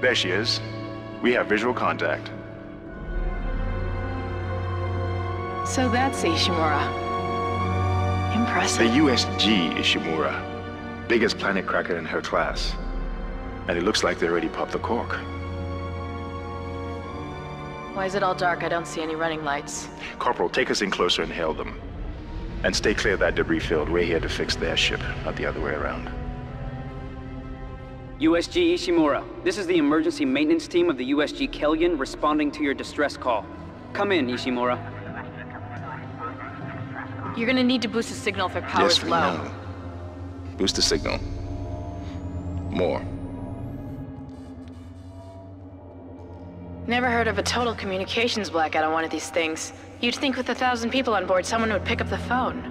There she is. We have visual contact. So that's Ishimura. Impressive. The. USG Ishimura. Biggest planet cracker in her class. And it looks like they already popped the cork. Why is it all dark? I don't see any running lights. Corporal, take us in closer and hail them. And stay clear of that debris field. We're here to fix their ship, not the other way around. USG Ishimura, this is the emergency maintenance team of the USG Kellion responding to your distress call. Come in, Ishimura. You're gonna need to boost the signal if it powers yes, we low. know. Boost the signal. More. Never heard of a total communications blackout on one of these things. You'd think with a thousand people on board, someone would pick up the phone.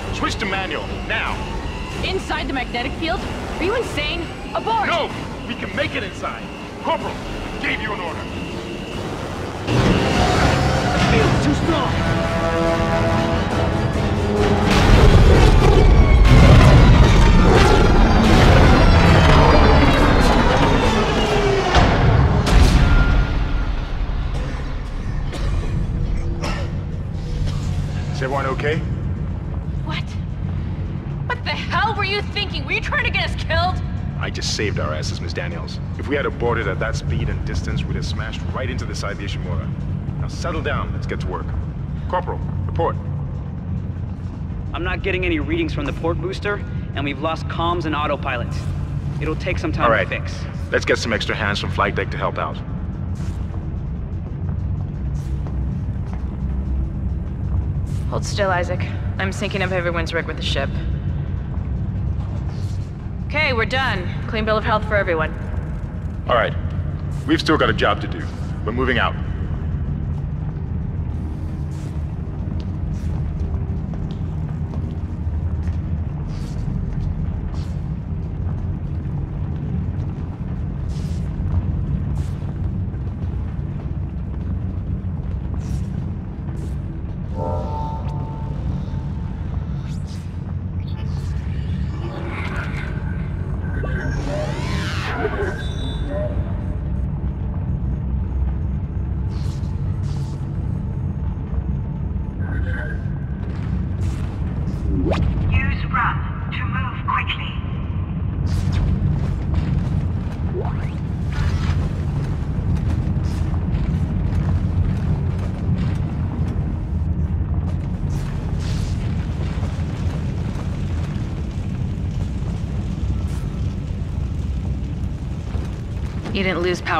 Switch to manual, now! Inside the magnetic field? Are you insane? Abort! No! We can make it inside! Corporal, gave you an order. Field's too strong. Is everyone okay? What? What hell were you thinking? Were you trying to get us killed? I just saved our asses, Miss Daniels. If we had aborted at that speed and distance, we'd have smashed right into the side of the Ishimura. Now settle down, let's get to work. Corporal, report. I'm not getting any readings from the port booster, and we've lost comms and autopilot. It'll take some time All right, to fix. let's get some extra hands from flight deck to help out. Hold still, Isaac. I'm syncing up everyone's rig with the ship. Okay, we're done. Clean bill of health for everyone. All right, we've still got a job to do. We're moving out.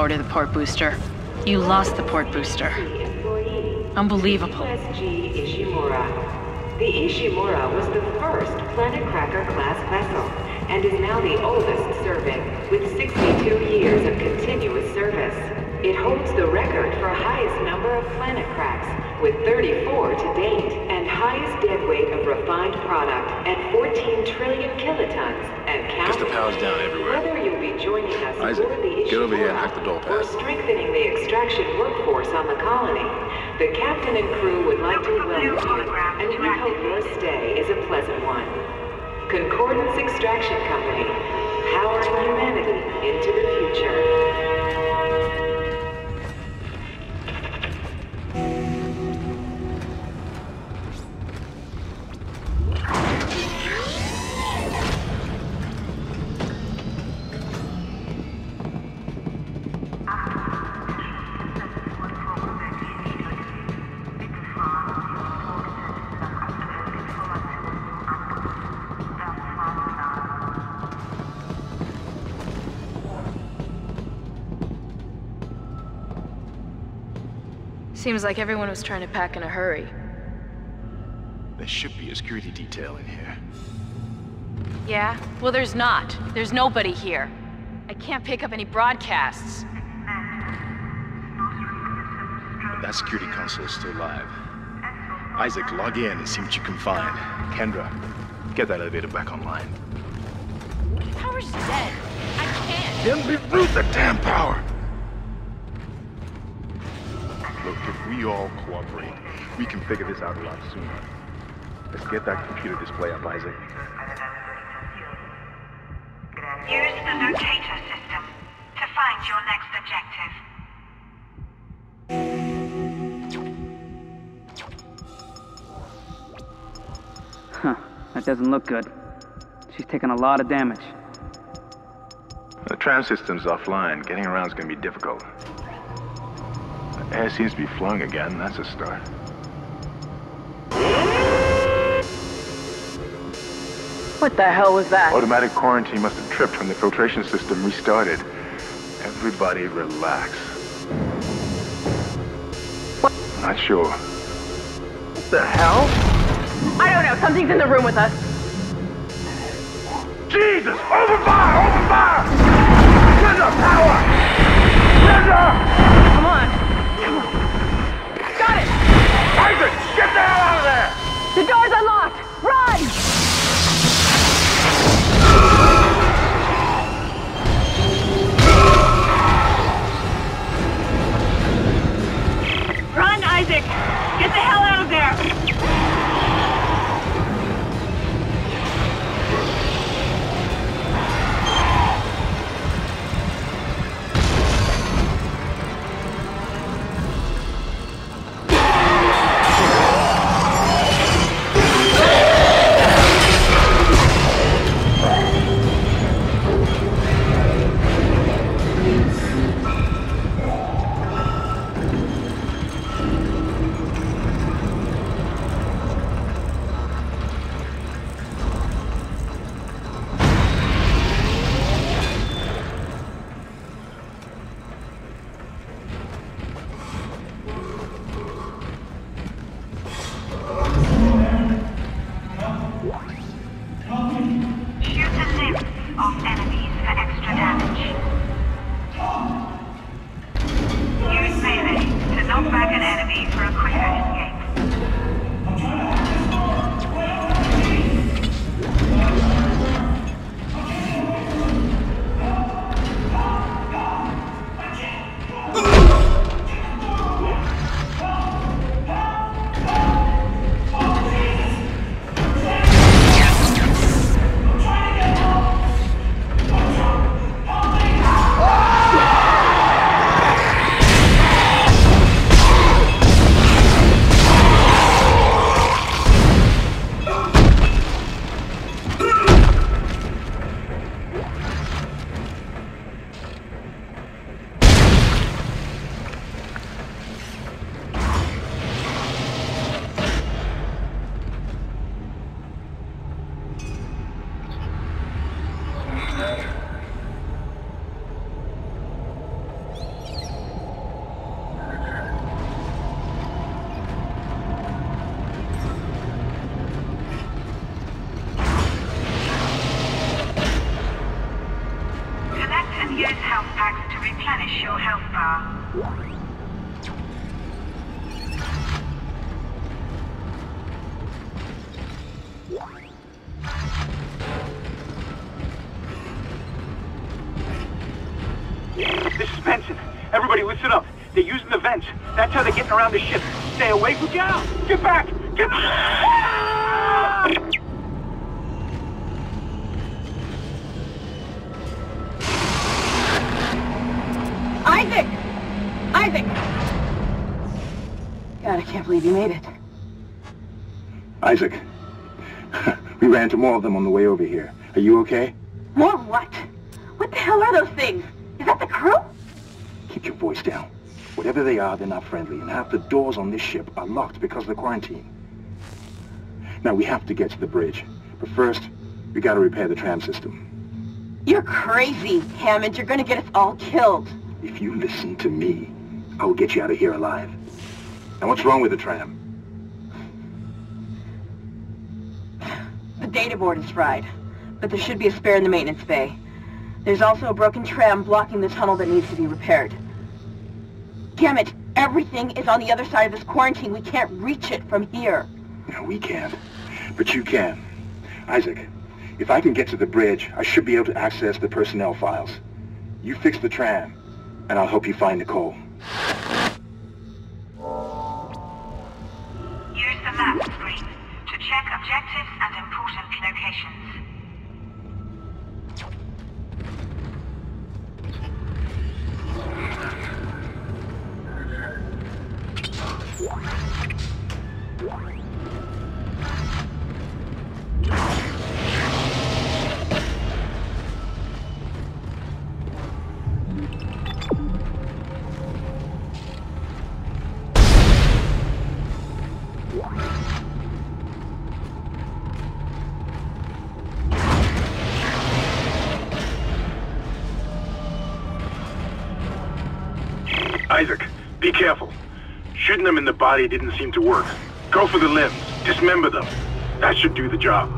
Power to the port booster. You lost the port booster. Unbelievable. USG Ishimura. The Ishimura was the first Planet Cracker class vessel and is now the oldest serving with 62 years of continuous service. It holds the record for highest number of planet cracks with 34 to date and highest dead weight of refined product at 14 trillion kilotons and Guess the power's down everywhere. Whether you'll be joining us Isaac, aboard the get over here and hack the door or pad. strengthening the extraction workforce on the colony, the captain and crew would like to welcome you, and we hope your stay is a pleasant one. Concordance Extraction Company, powering humanity into the future. Seems like everyone was trying to pack in a hurry. There should be a security detail in here. Yeah? Well, there's not. There's nobody here. I can't pick up any broadcasts. That security console is still live. Isaac, log in and see what you can find. Kendra, get that elevator back online. Power's dead. I can't. Then reroute the damn power! We all cooperate, we can figure this out a lot sooner. Let's get that computer display up, Isaac. Use the locator system to find your next objective. Huh. That doesn't look good. She's taken a lot of damage. The tram system's offline. Getting around's gonna be difficult. Air seems to be flowing again. That's a start. What the hell was that? Automatic quarantine must have tripped when the filtration system restarted. Everybody relax. What? Not sure. What the hell? I don't know. Something's in the room with us. Jesus! Open fire! Open fire! Linda, power! Linda! Get the hell out of there! The door's getting around the ship. Stay away from... Get out! Get back! Get back! Isaac! Isaac! God, I can't believe you made it. Isaac, we ran into more of them on the way over here. Are you okay? More what? What the hell are those things? Is that the crew? Keep your voice down. They are, they're not friendly, and half the doors on this ship are locked because of the quarantine. Now, we have to get to the bridge. But first, we gotta repair the tram system. You're crazy, Hammond. You're gonna get us all killed. If you listen to me, I will get you out of here alive. Now, what's wrong with the tram? The data board is fried, but there should be a spare in the maintenance bay. There's also a broken tram blocking the tunnel that needs to be repaired. Damn it! Everything is on the other side of this quarantine. We can't reach it from here. No, we can't. But you can. Isaac, if I can get to the bridge, I should be able to access the personnel files. You fix the tram, and I'll help you find Nicole. Use the map screen to check objectives and important locations. Isaac, be careful. Shooting them in the body didn't seem to work. Go for the limbs. Dismember them. That should do the job.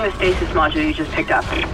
Try using the stasis module you just picked up.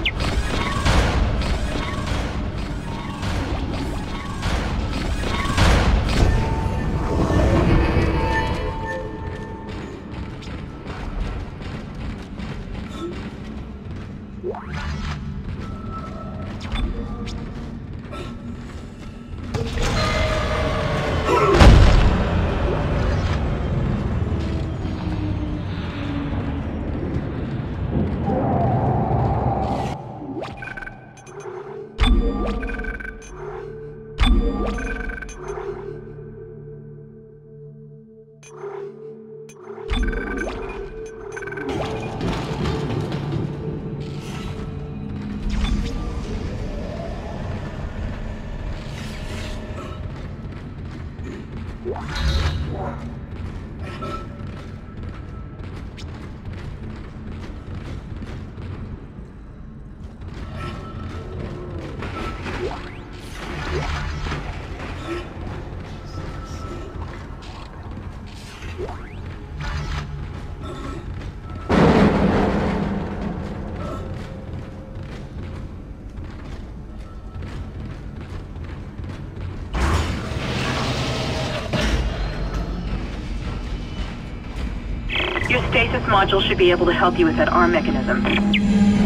Module should be able to help you with that arm mechanism.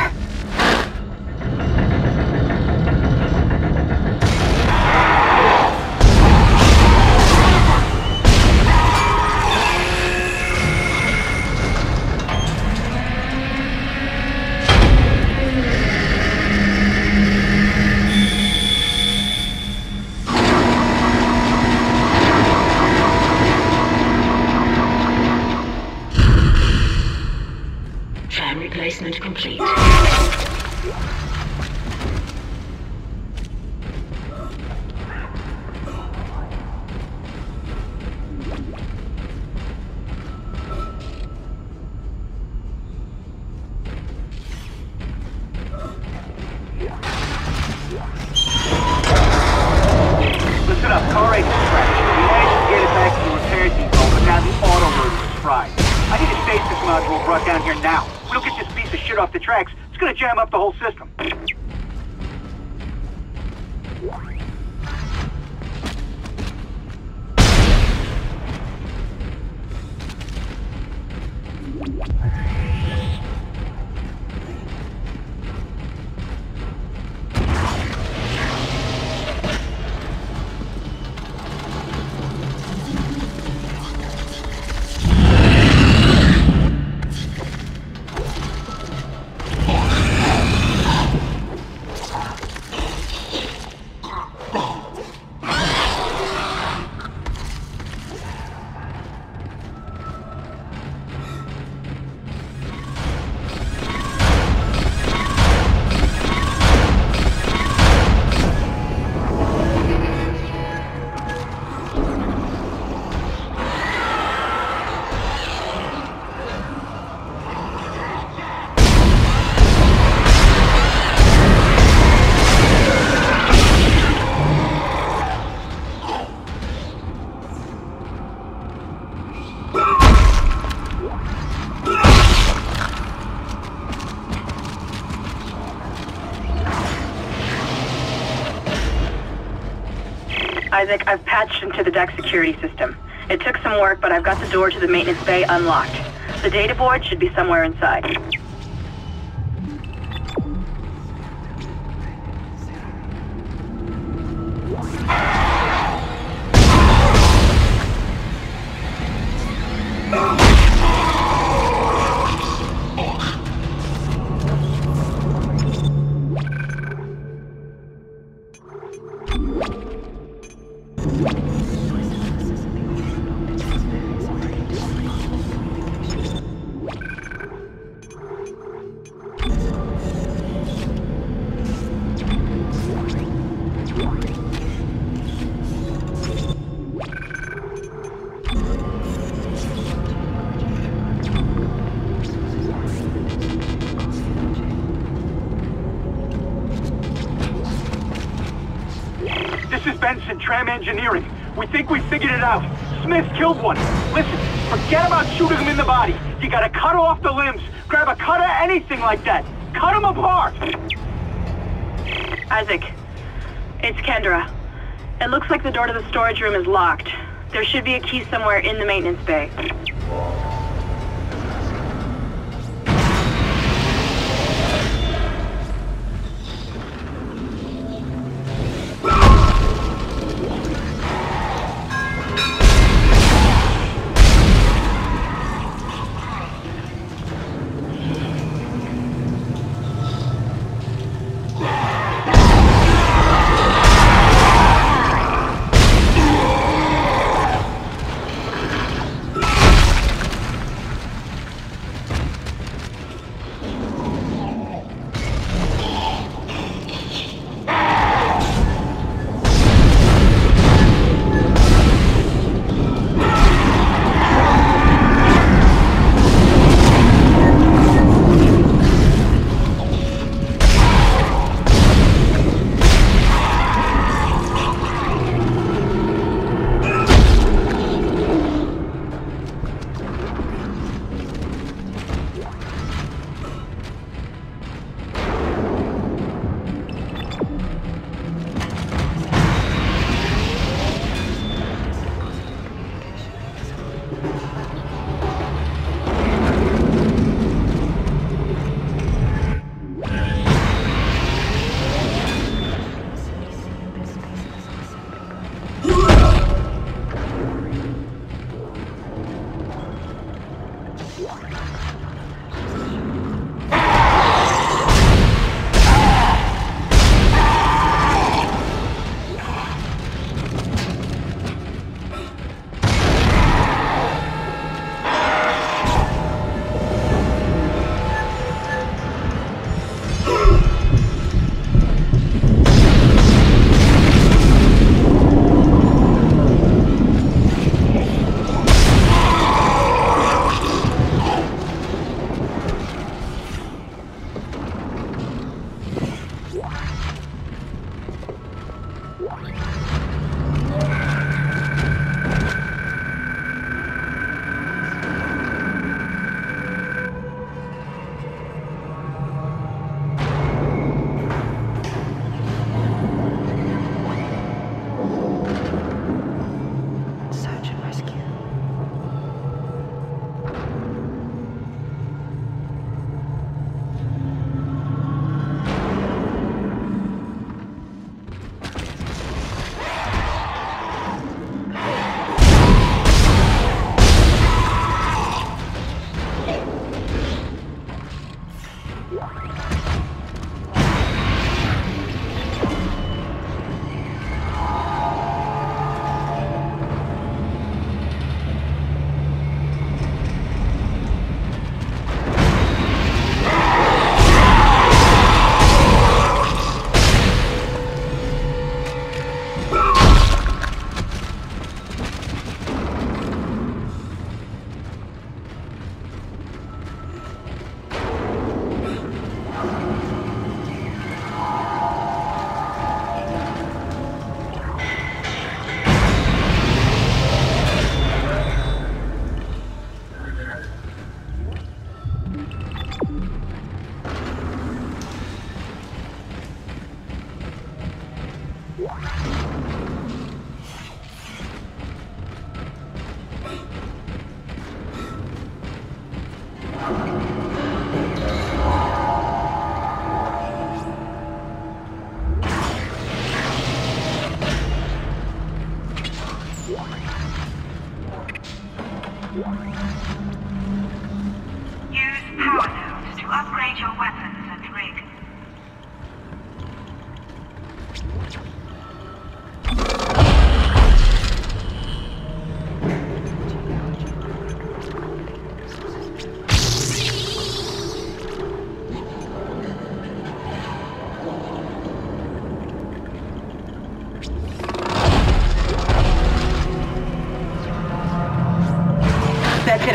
Isaac, I've patched into the deck security system. It took some work, but I've got the door to the maintenance bay unlocked. The data board should be somewhere inside. Tram Engineering. We think we figured it out. Smith killed one. Listen, forget about shooting him in the body. You gotta cut off the limbs. Grab a cutter, anything like that. Cut him apart. Isaac, it's Kendra. It looks like the door to the storage room is locked. There should be a key somewhere in the maintenance bay.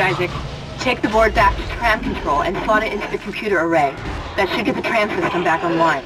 Isaac. Take the board back to tram control and slot it into the computer array. That should get the tram system back online.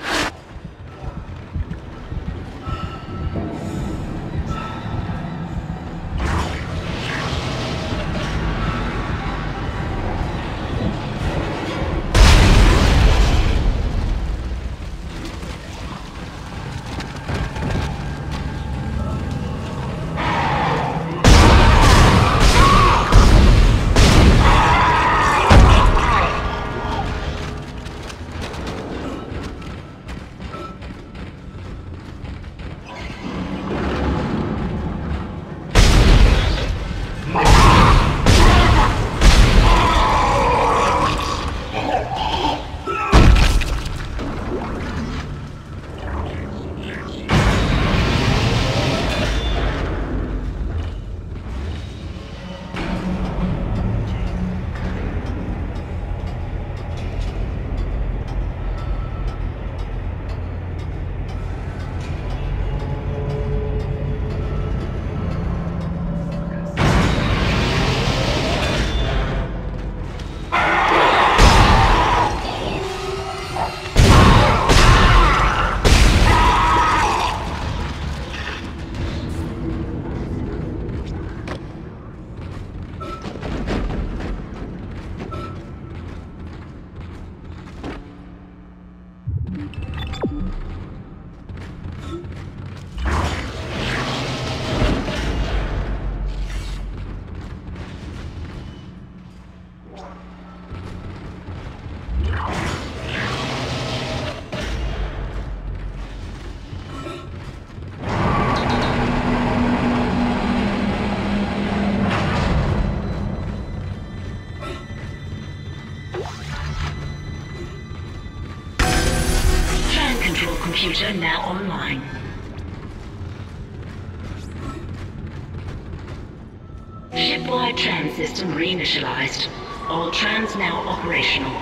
All trams now operational.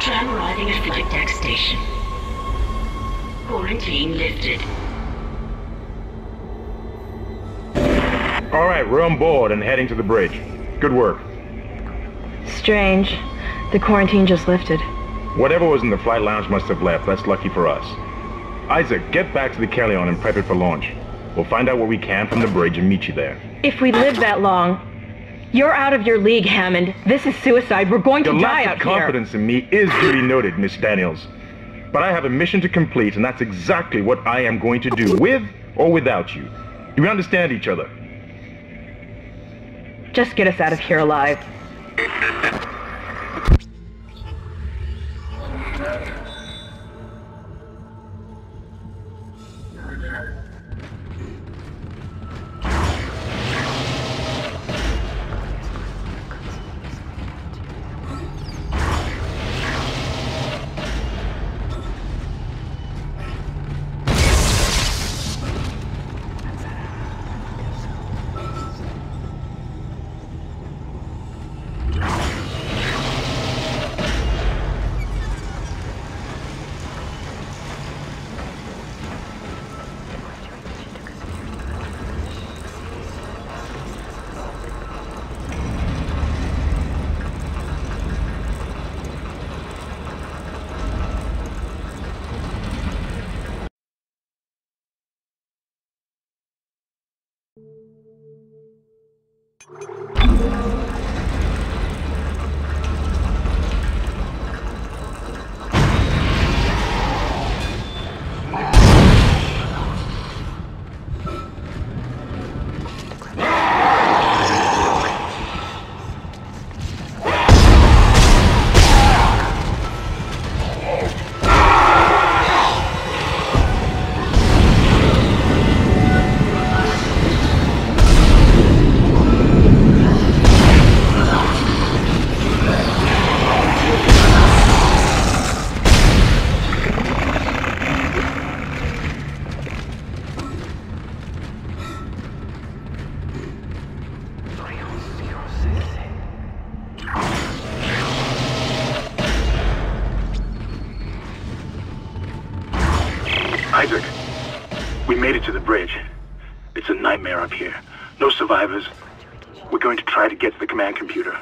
Tram arriving at flight deck station. Quarantine lifted. All right, we're on board and heading to the bridge. Good work. Strange. The quarantine just lifted. Whatever was in the flight lounge must have left. That's lucky for us. Isaac, get back to the Kellion and prep it for launch. We'll find out what we can from the bridge and meet you there. If we live that long, you're out of your league, Hammond. This is suicide. We're going to Your die lack out of confidence in me is duly noted, Miss Daniels. But I have a mission to complete, and that's exactly what I am going to do, with or without you. Do we understand each other? Just get us out of here alive. Survivors. We're going to try to get to the command computer.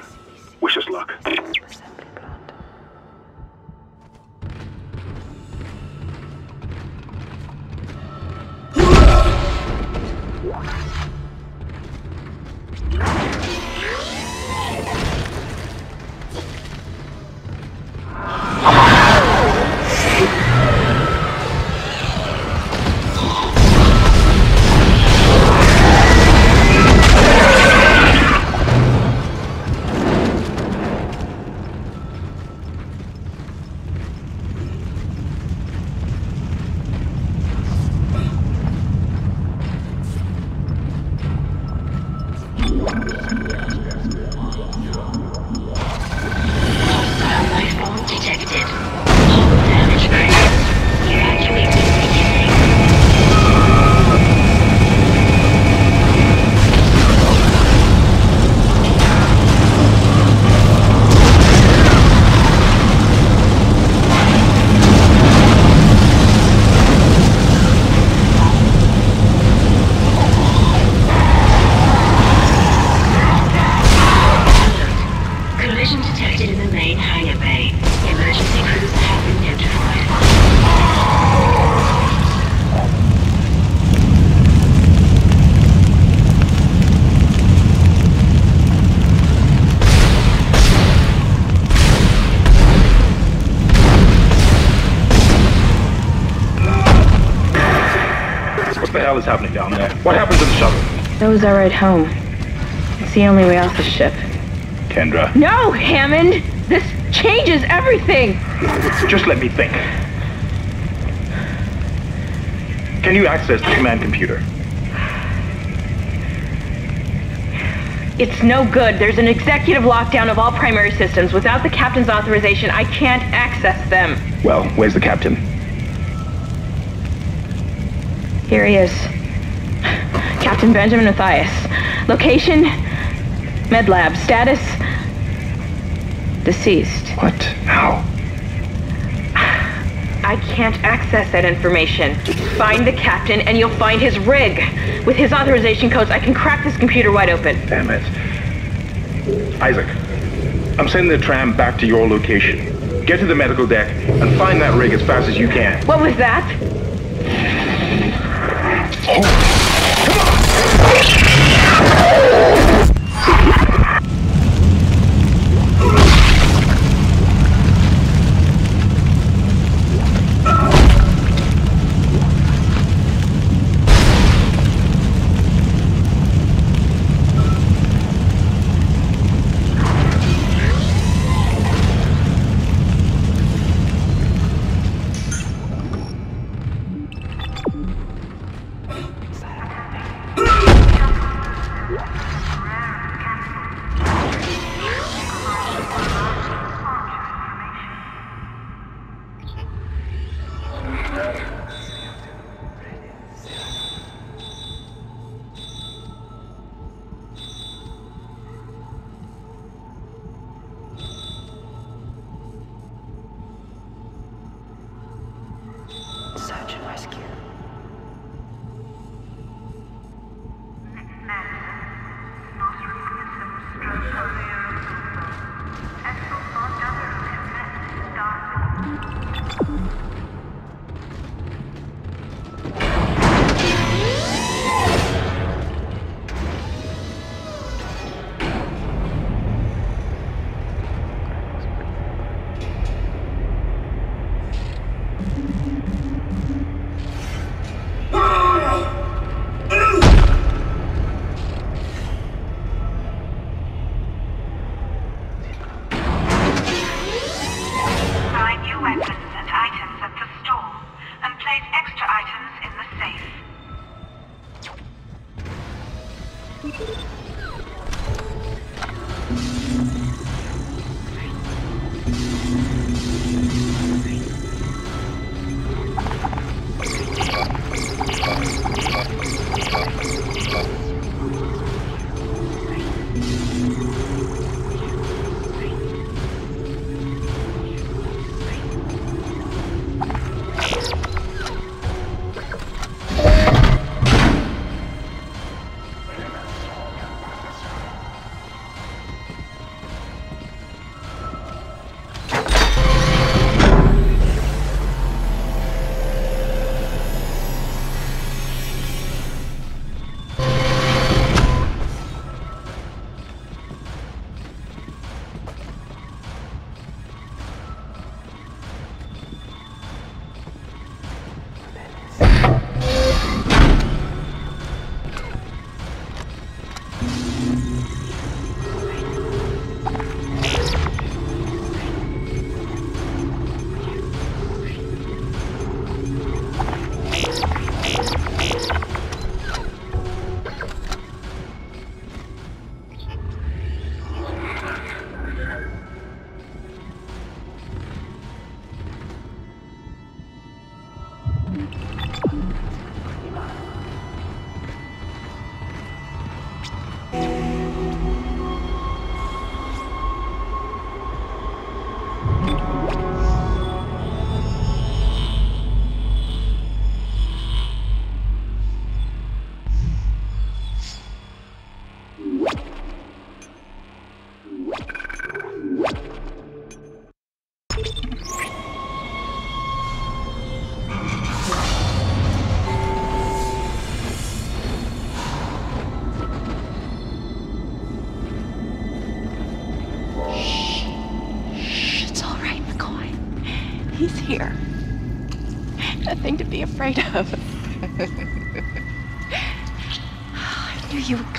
Was our ride home. It's the only way off the ship. Kendra, No, Hammond! This changes everything! just let me think. Can you access the command computer? It's no good. There's an executive lockdown of all primary systems. Without the captain's authorization, I can't access them. Well, where's the captain? Here he is. Captain Benjamin Mathius. Location? Med lab. Status? Deceased. What? How? I can't access that information. Find the captain and you'll find his rig. With his authorization codes, I can crack this computer wide open. Damn it. Isaac, I'm sending the tram back to your location. Get to the medical deck and find that rig as fast as you can. What was that? Search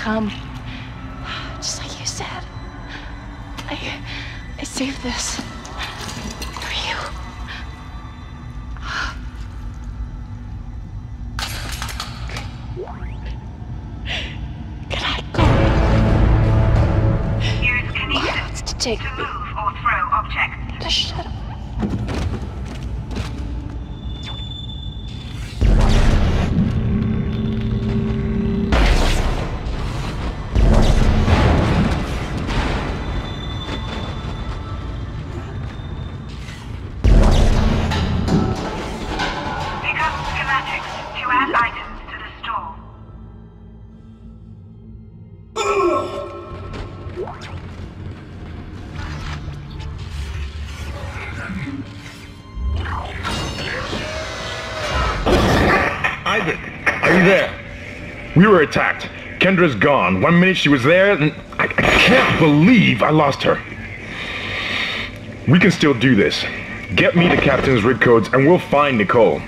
come. We were attacked. Kendra's gone. One minute she was there, and I, I can't believe I lost her. We can still do this. Get me the captain's rig codes, and we'll find Nicole.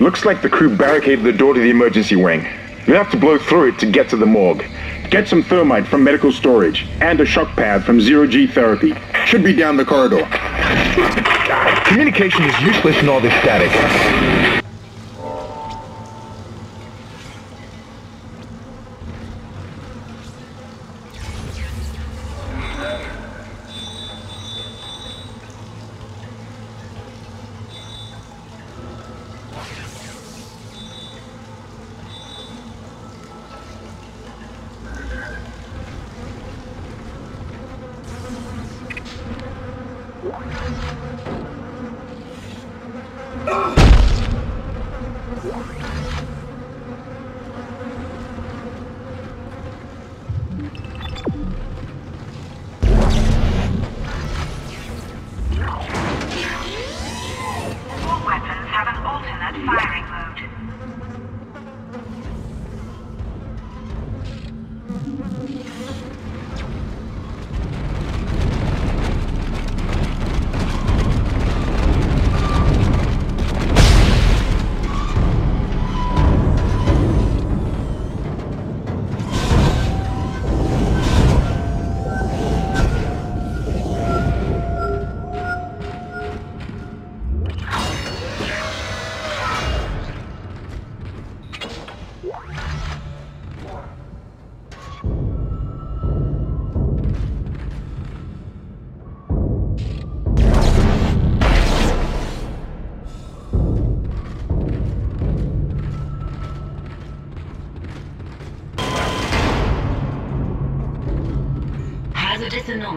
Looks like the crew barricaded the door to the emergency wing. We have to blow through it to get to the morgue. Get some thermite from medical storage, and a shock pad from zero-G therapy. Should be down the corridor. Communication is useless in all this static.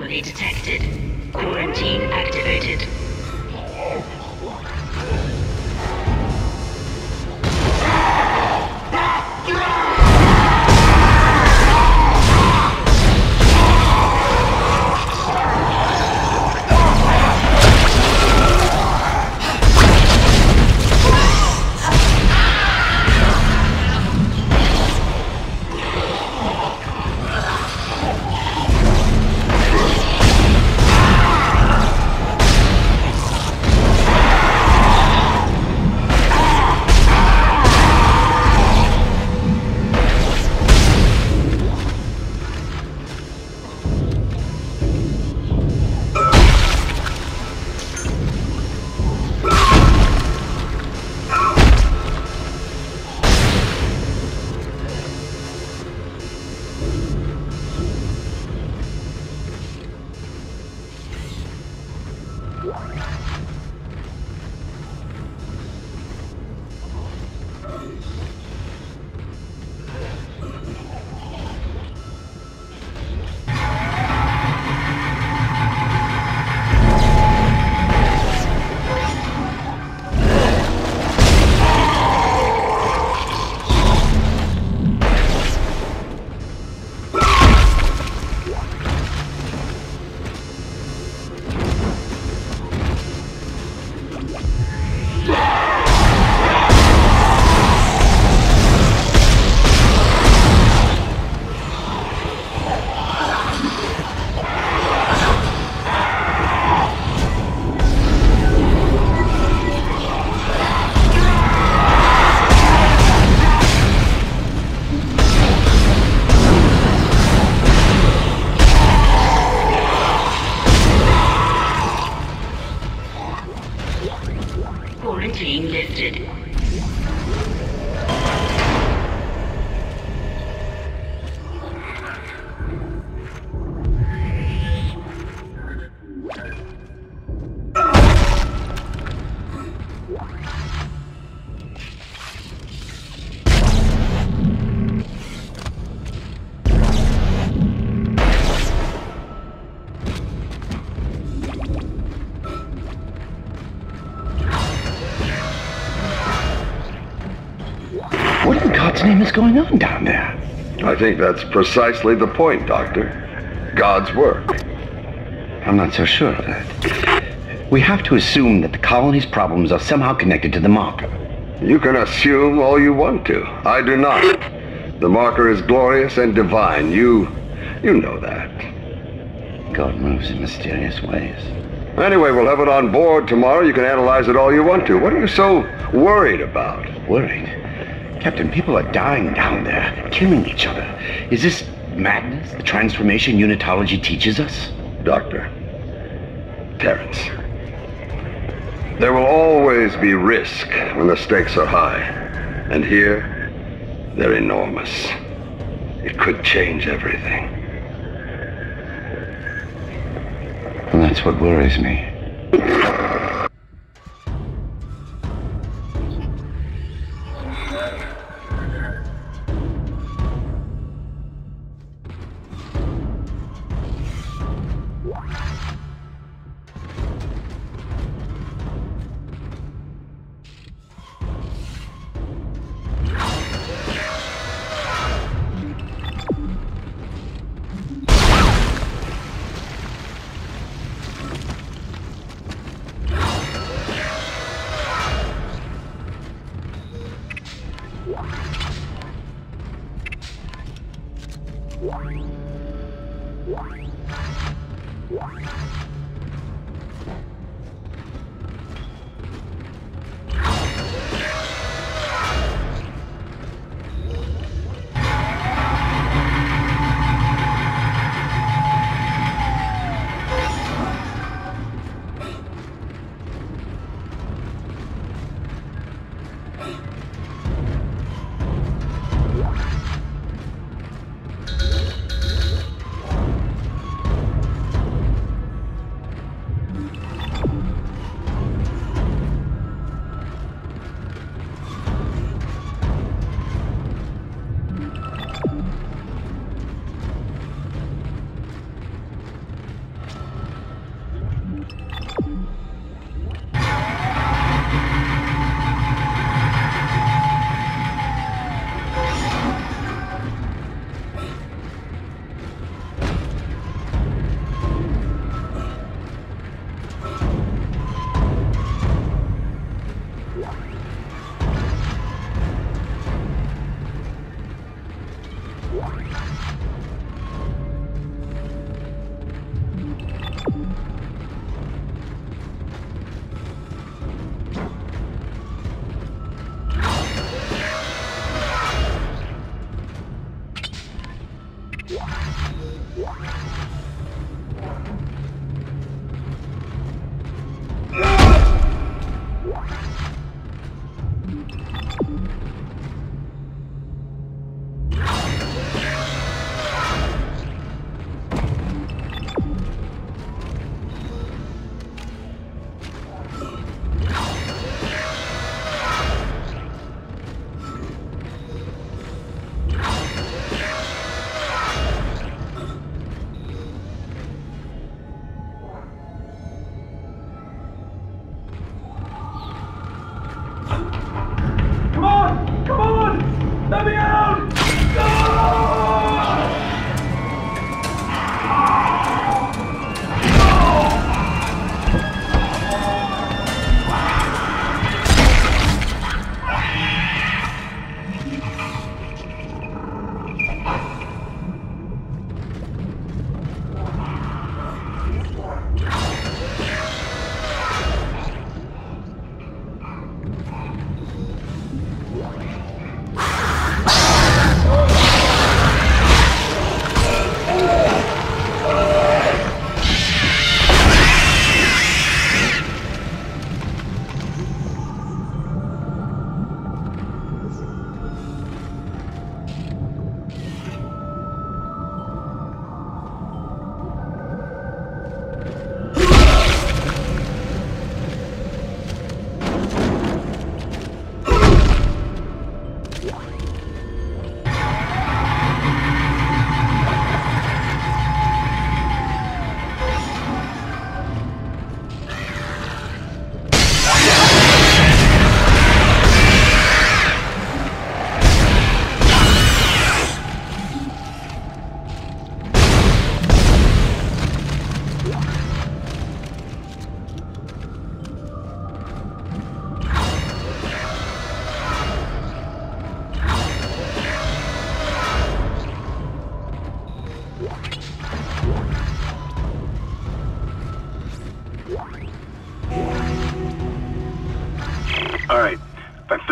Anomaly detected. Quarantine activated. Is going on down there? I think that's precisely the point, Doctor. God's work. I'm not so sure of that. We have to assume that the colony's problems are somehow connected to the marker. You can assume all you want to. I do not. The marker is glorious and divine. You... you know that. God moves in mysterious ways. Anyway, we'll have it on board tomorrow. You can analyze it all you want to. What are you so worried about? Worried? Captain, people are dying down there, killing each other. Is this madness, the transformation unitology teaches us? Doctor, Terrence, there will always be risk when the stakes are high. And here, they're enormous. It could change everything. And that's what worries me.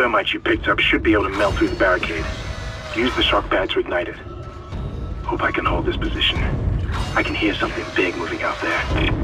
Thermite you picked up should be able to melt through the barricade. Use the shock pad to ignite it. Hope I can hold this position. I can hear something big moving out there.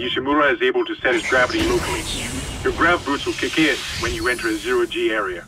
Ishimura is able to set his gravity locally. Your grav boots will kick in when you enter a zero-G area.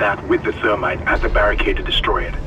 that with the thermite as the barricade to destroy it.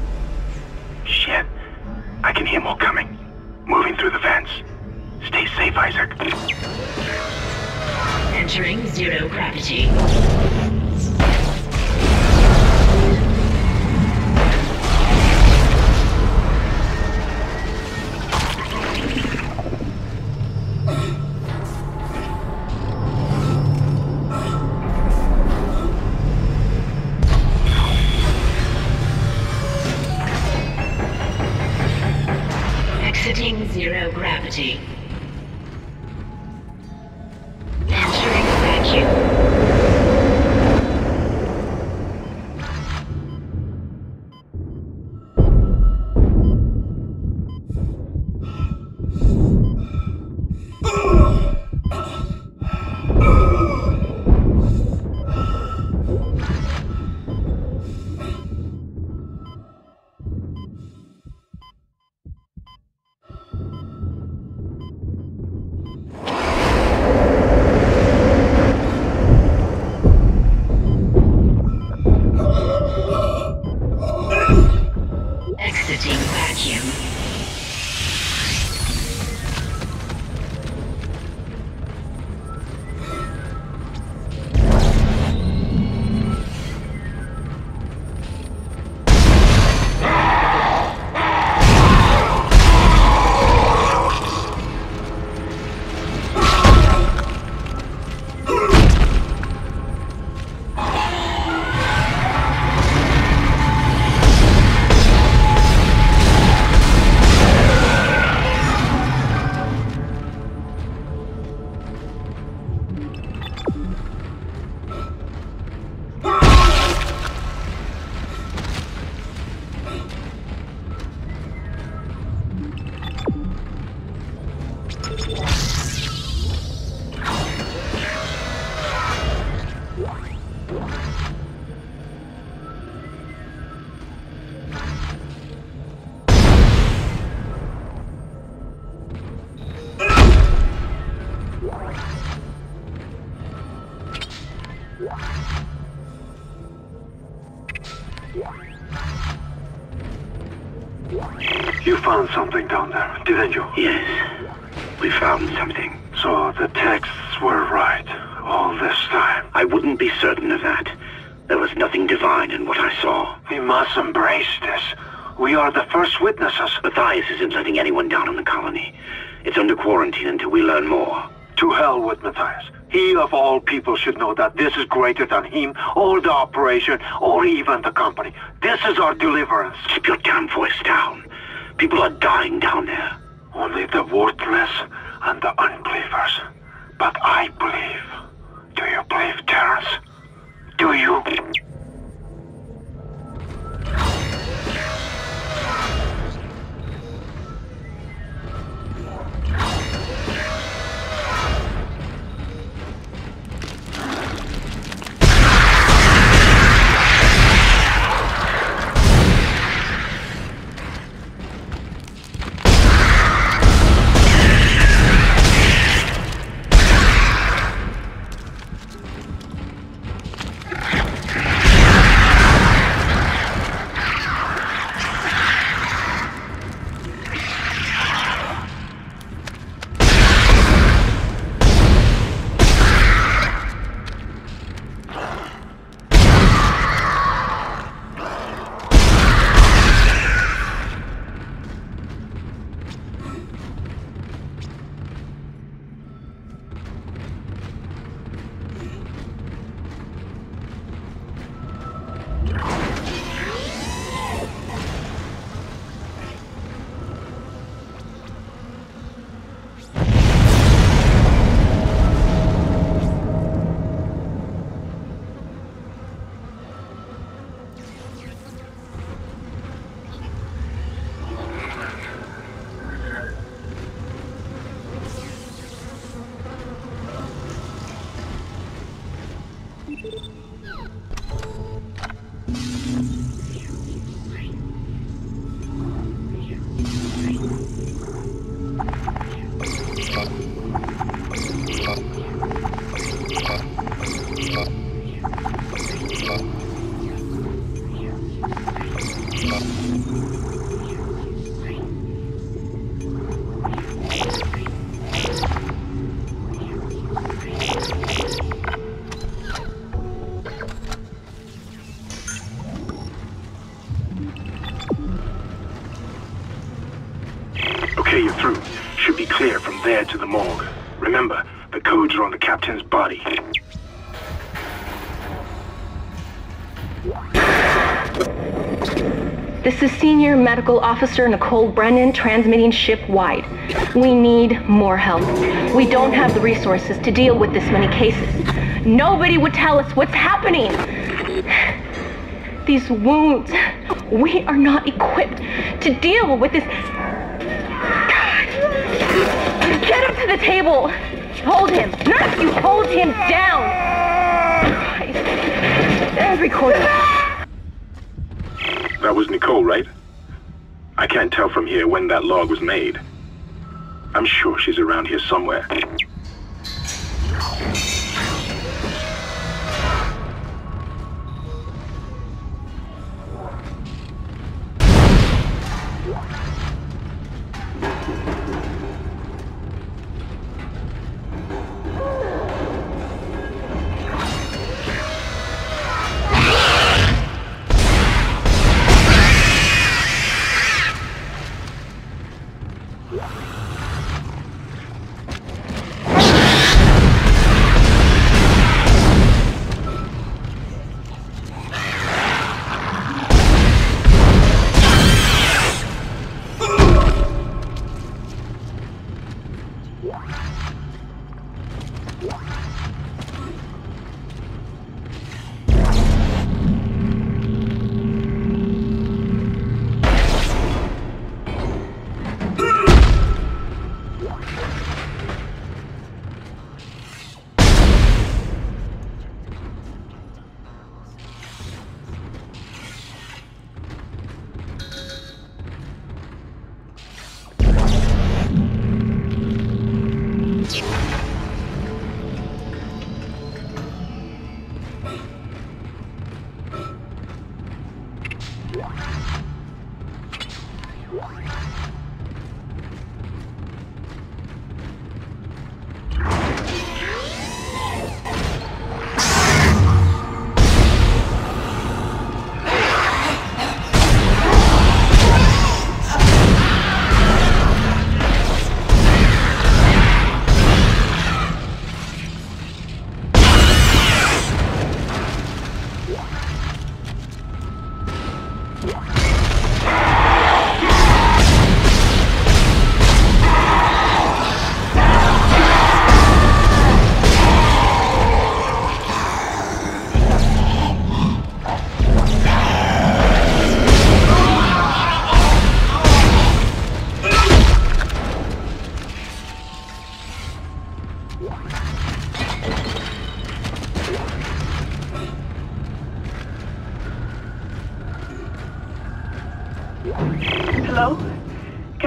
founder, didn't you? Yes. We found something. So the texts were right all this time. I wouldn't be certain of that. There was nothing divine in what I saw. We must embrace this. We are the first witnesses. Mathius isn't letting anyone down in the colony. It's under quarantine until we learn more. To hell with Mathius. He of all people should know that this is greater than him, or the operation, or even the company. This is our deliverance. Keep your damn voice down. People are dying down there. Only the worthless and the unbelievers. But I believe. Do you believe, Terrence? Do you? Captain's body. This is Senior Medical Officer Nicole Brennan transmitting ship-wide. We need more help. We don't have the resources to deal with this many cases. Nobody would tell us what's happening. These wounds, we are not equipped to deal with this. Him down. That was Nicole, right? I can't tell from here when that log was made. I'm sure she's around here somewhere.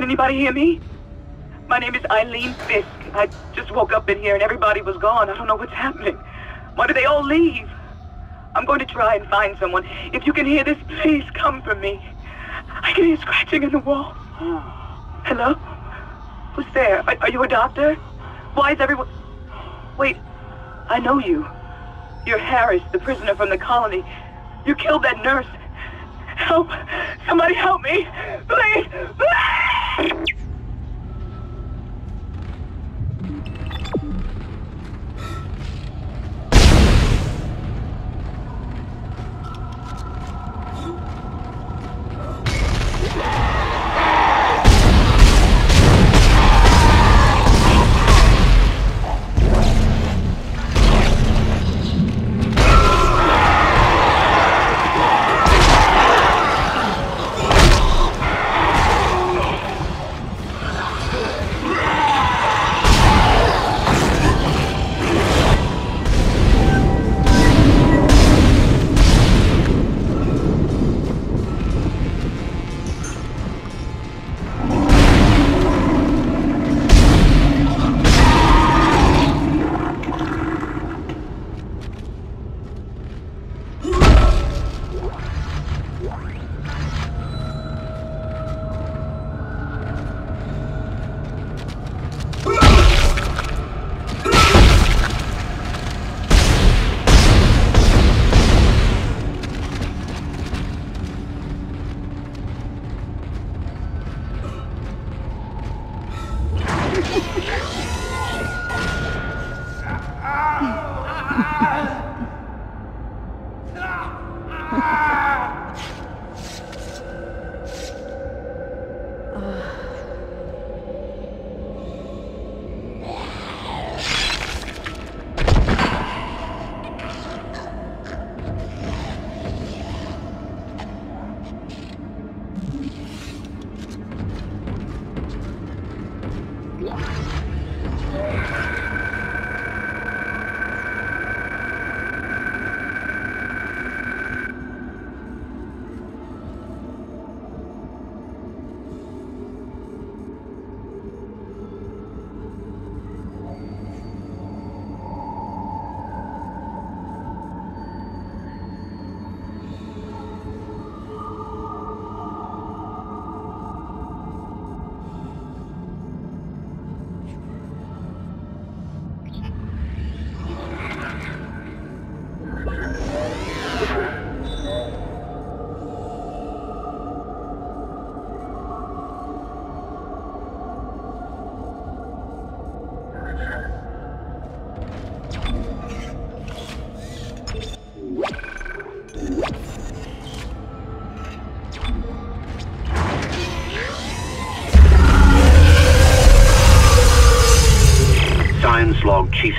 Anybody hear me? My name is Eileen Fisk. I just woke up in here and everybody was gone. I don't know what's happening. Why did they all leave? I'm going to try and find someone. If you can hear this, please come for me. I can hear scratching in the wall. Hello? Who's there? Are, are you a doctor? Why is everyone... Wait, I know you. You're Harris, the prisoner from the colony. You killed that nurse. Help! Somebody help me!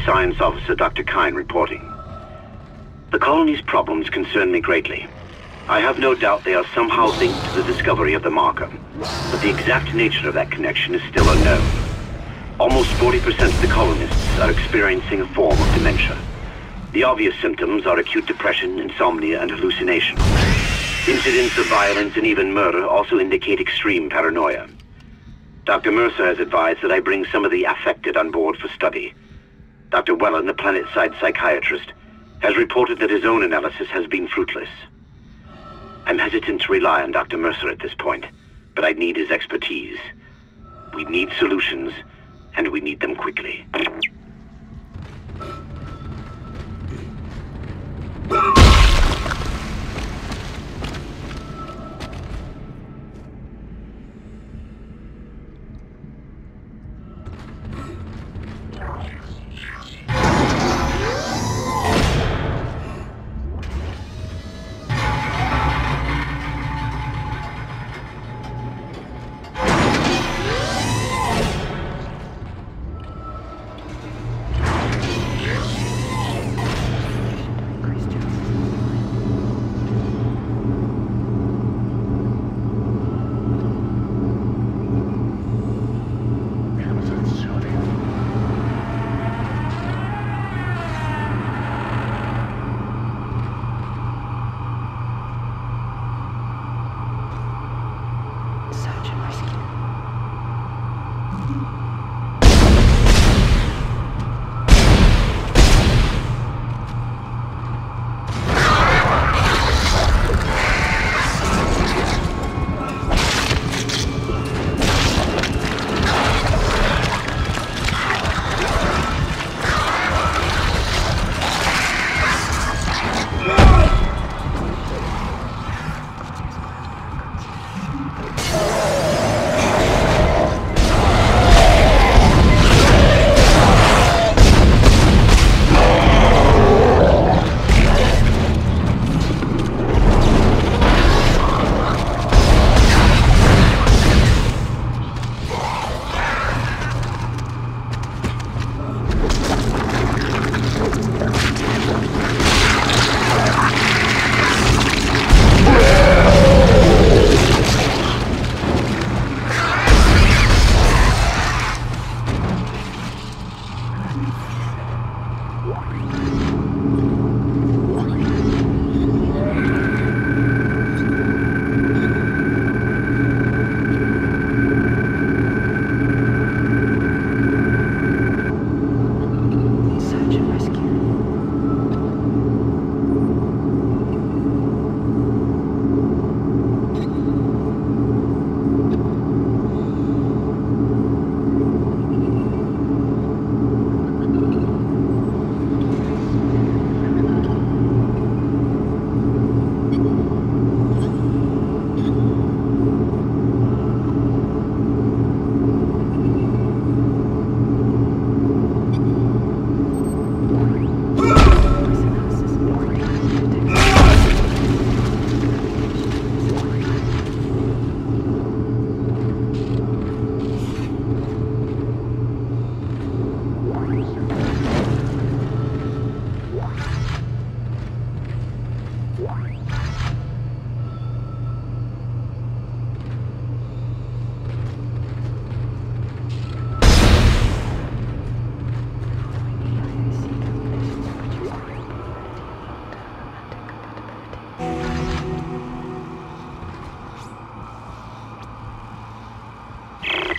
Science Officer Dr. Kyne reporting. The colony's problems concern me greatly. I have no doubt they are somehow linked to the discovery of the marker, but the exact nature of that connection is still unknown. Almost 40% of the colonists are experiencing a form of dementia. The obvious symptoms are acute depression, insomnia, and hallucination. Incidents of violence and even murder also indicate extreme paranoia. Dr. Mercer has advised that I bring some of the affected on board for study. Dr. Wellen, the planet-side psychiatrist, has reported that his own analysis has been fruitless. I'm hesitant to rely on Dr. Mercer at this point, but I need his expertise. We need solutions, and we need them quickly.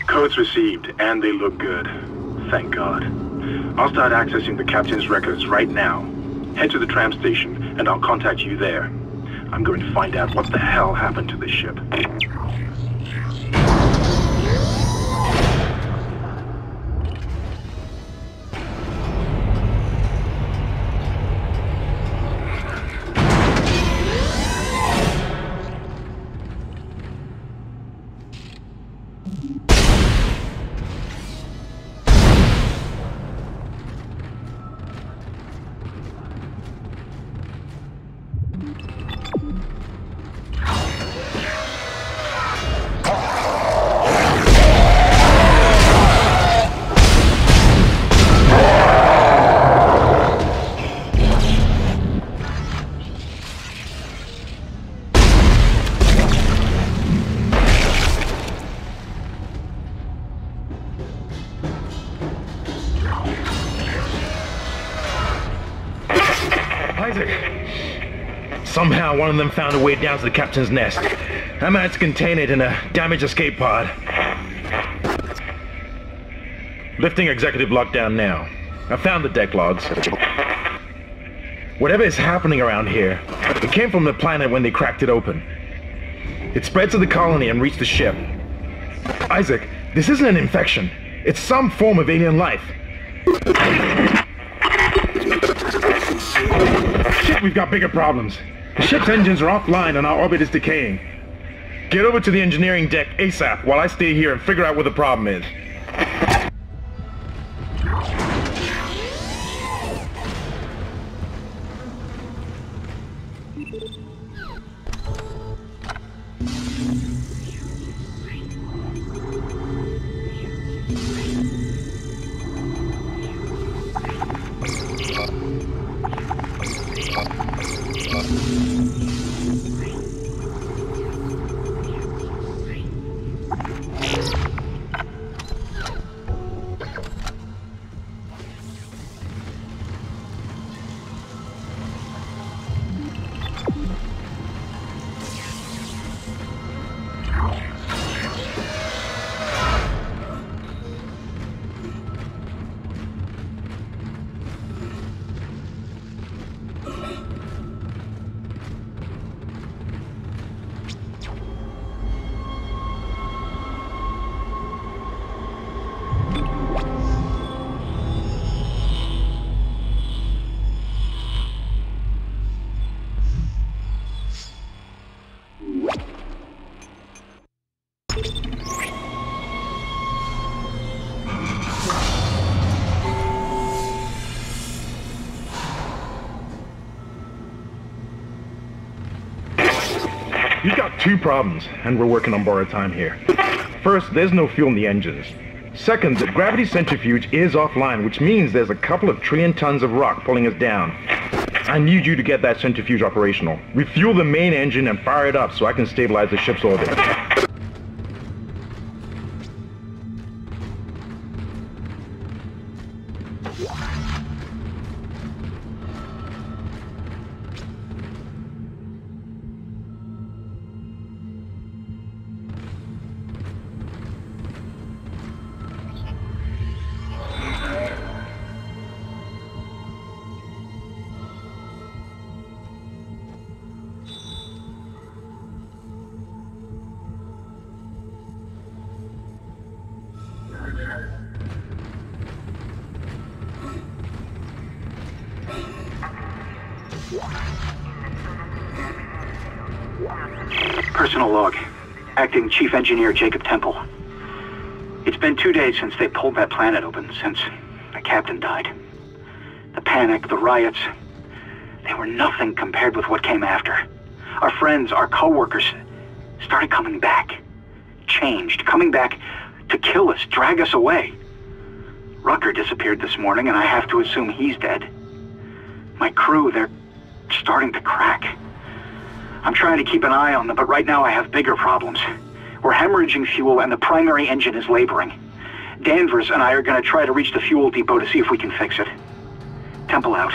Codes received, and they look good. Thank God. I'll start accessing the captain's records right now. Head to the tram station and I'll contact you there. I'm going to find out what the hell happened to this ship. Somehow one of them found a way down to the captain's nest. I managed to contain it in a damaged escape pod. Lifting executive lockdown now. I found the deck logs. Whatever is happening around here, it came from the planet when they cracked it open. It spread to the colony and reached the ship. Isaac, this isn't an infection. It's some form of alien life. Shit, we've got bigger problems. The ship's engines are offline and our orbit is decaying. Get over to the engineering deck ASAP while I stay here and figure out what the problem is. Two problems, and we're working on borrowed time here. First, there's no fuel in the engines. Second, the gravity centrifuge is offline, which means there's a couple of trillion tons of rock pulling us down. I need you to get that centrifuge operational. Refuel the main engine and fire it up so I can stabilize the ship's orbit. Engineer Jacob Temple. It's been two days since they pulled that planet open, since the captain died. The panic, the riots, they were nothing compared with what came after. Our friends, our co-workers, started coming back. Changed, coming back to kill us, drag us away. Rucker disappeared this morning, and I have to assume he's dead. My crew, they're starting to crack. I'm trying to keep an eye on them, but right now I have bigger problems. We're hemorrhaging fuel and the primary engine is laboring. Danvers and I are going to try to reach the fuel depot to see if we can fix it. Temple out.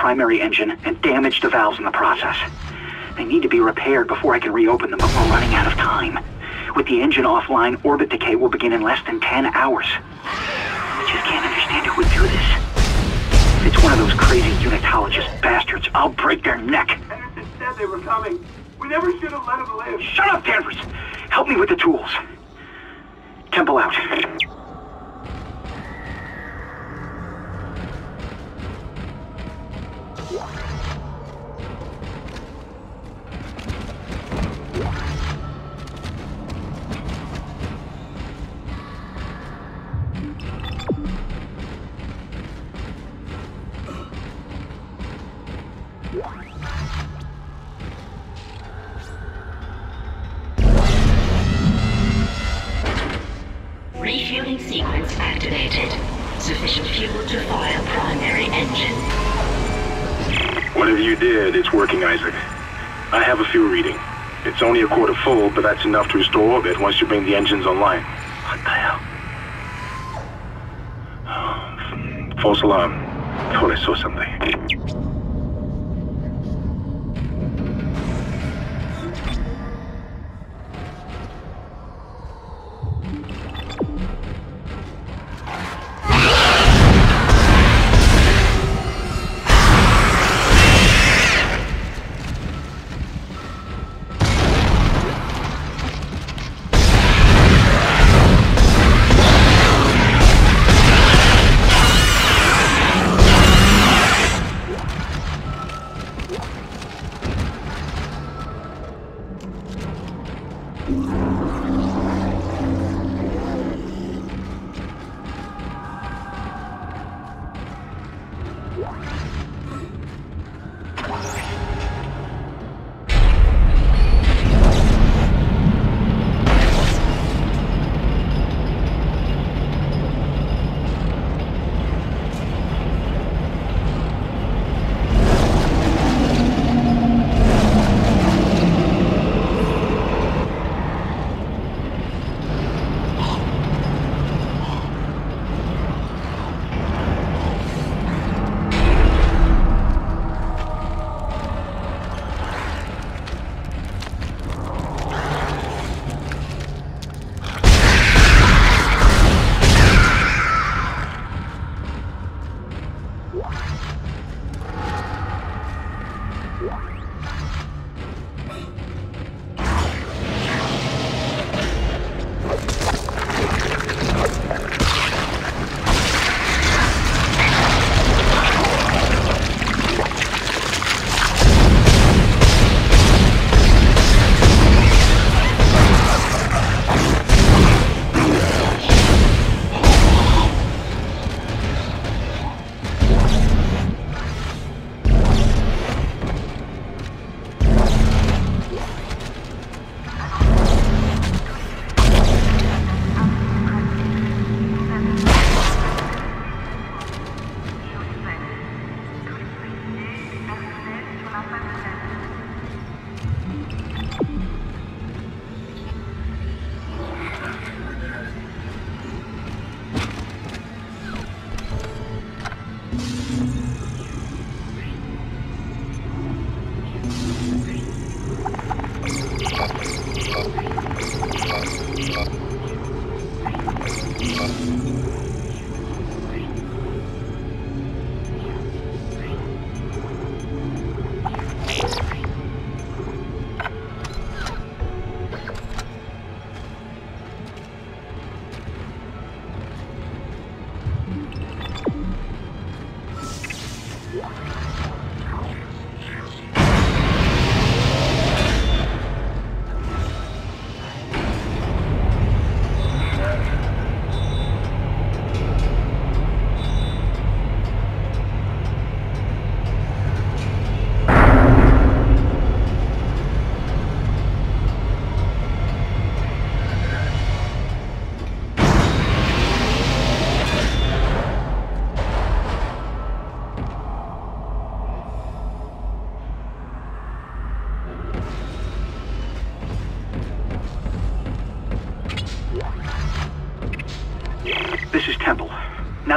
Primary engine and damaged the valves in the process. They need to be repaired before I can reopen them, but we're running out of time. With the engine offline, orbit decay will begin in less than 10 hours. I just can't understand who would do this. If it's one of those crazy unitologist bastards, I'll break their neck. Henderson said they were coming. We never should have let them live. Shut up, Danvers! Help me with the tools. Enough to restore orbit once you bring the engines online.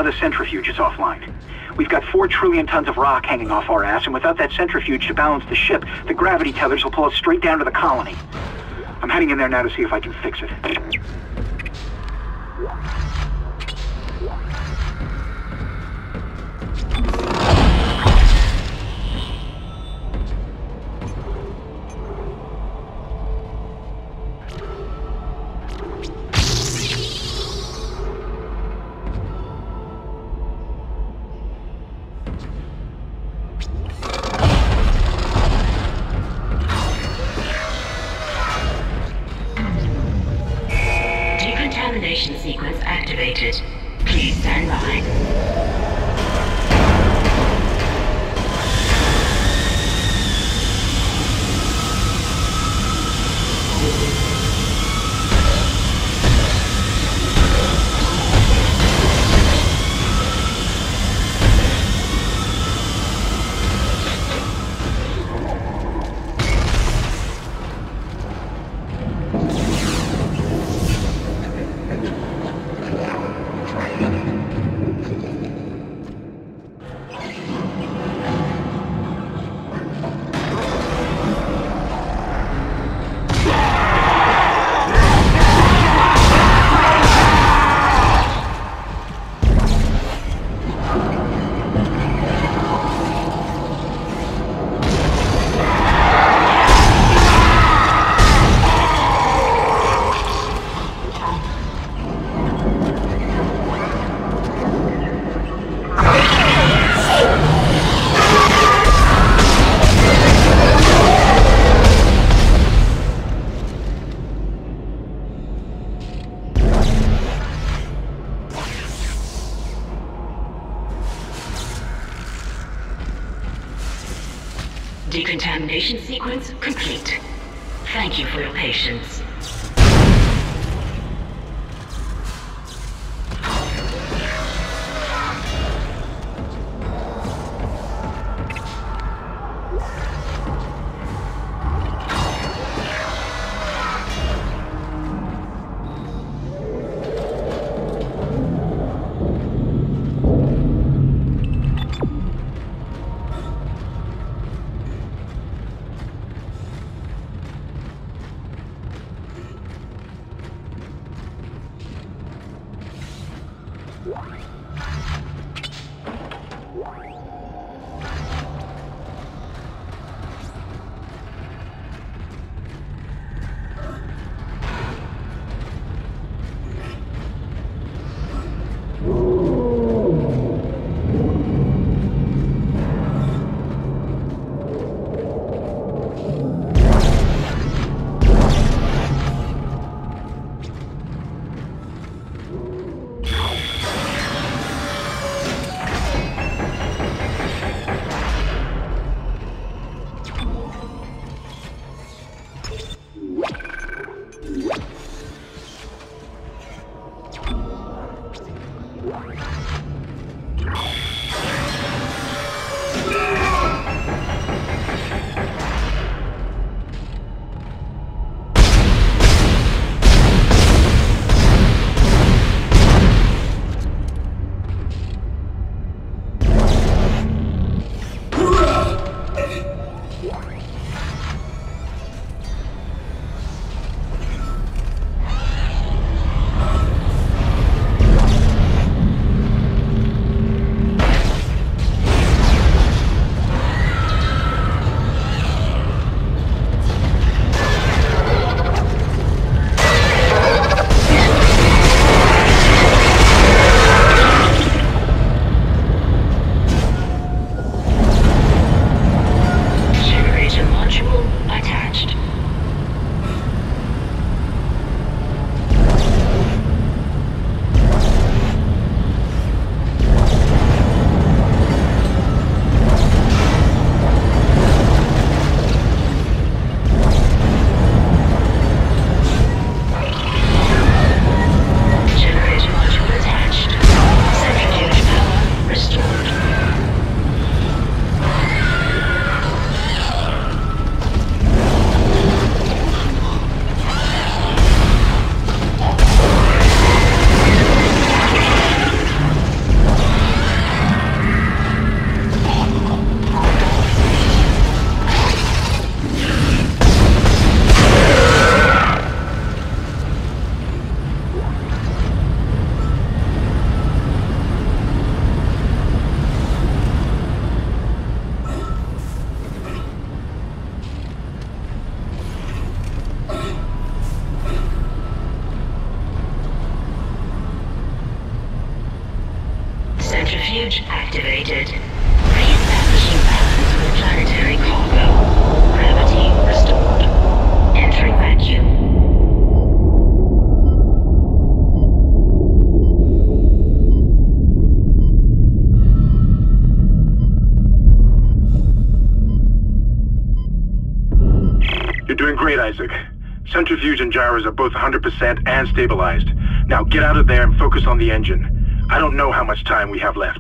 The centrifuge is offline. We've got four trillion tons of rock hanging off our ass, and without that centrifuge to balance the ship, the gravity tethers will pull us straight down to the colony. I'm heading in there now to see if I can fix it. Sequence on the engine. I don't know how much time we have left.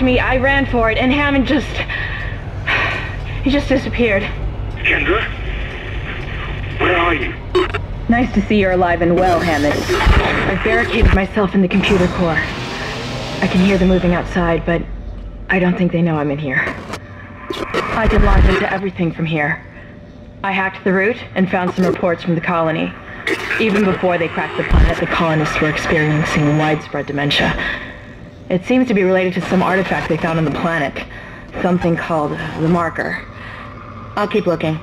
Attacked me, I ran for it, and Hammond just... He just disappeared. Kendra? Where are you? Nice to see you're alive and well, Hammond. I've barricaded myself in the computer core. I can hear them moving outside, but I don't think they know I'm in here. I can launch into everything from here. I hacked the route and found some reports from the colony. Even before they cracked the planet, the colonists were experiencing widespread dementia. It seems to be related to some artifact they found on the planet. Something called the Marker. I'll keep looking.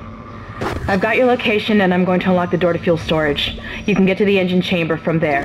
I've got your location and I'm going to unlock the door to fuel storage. You can get to the engine chamber from there.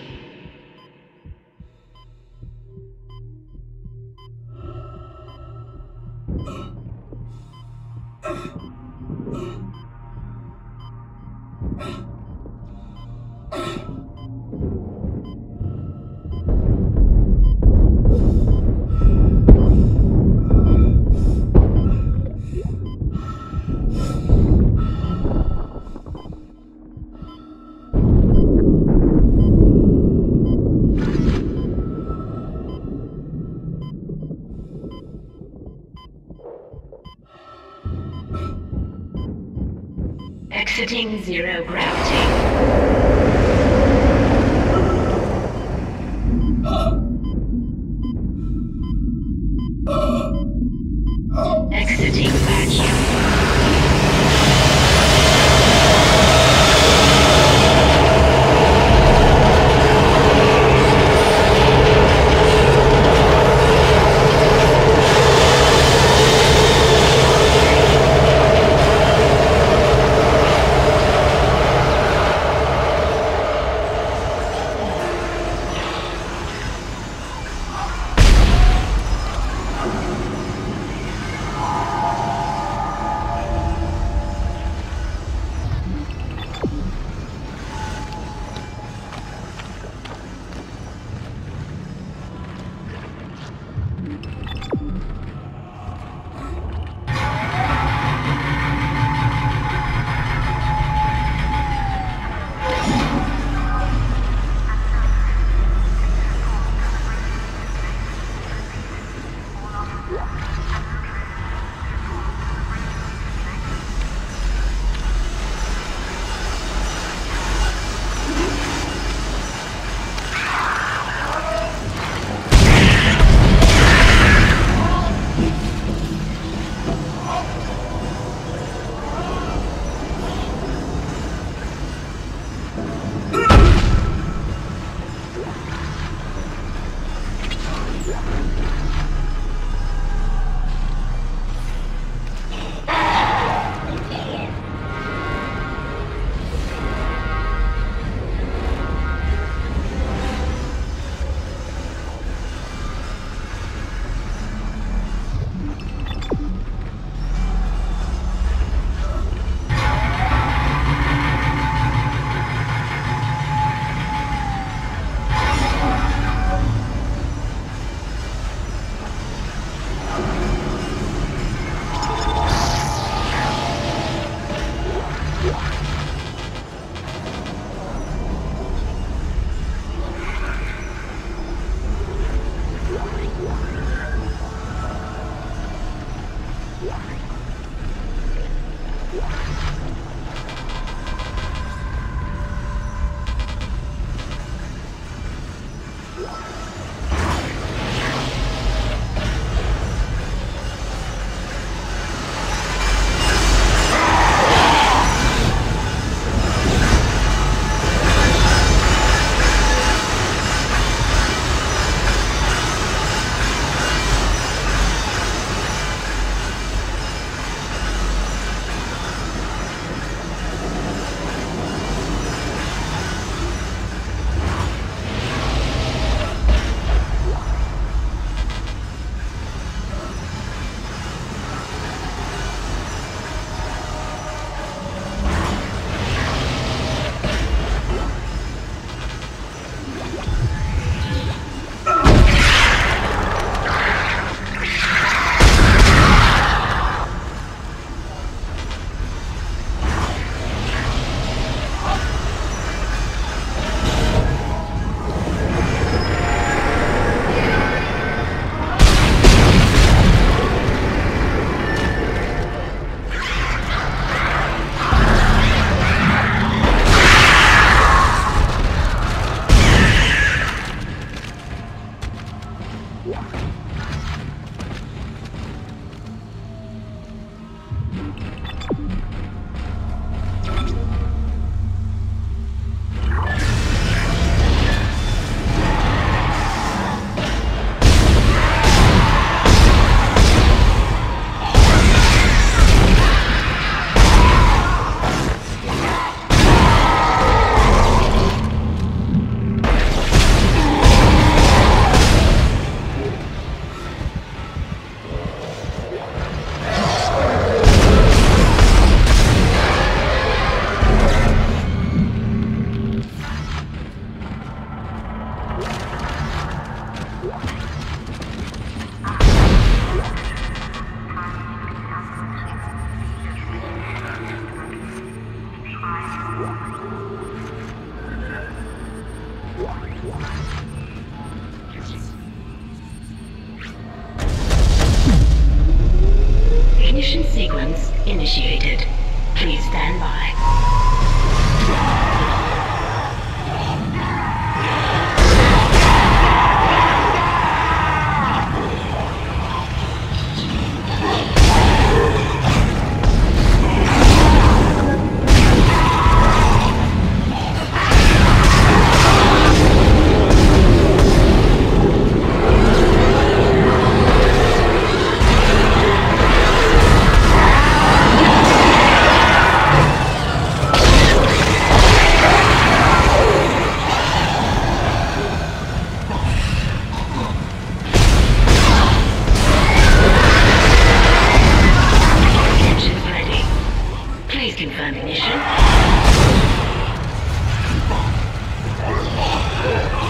Ignition.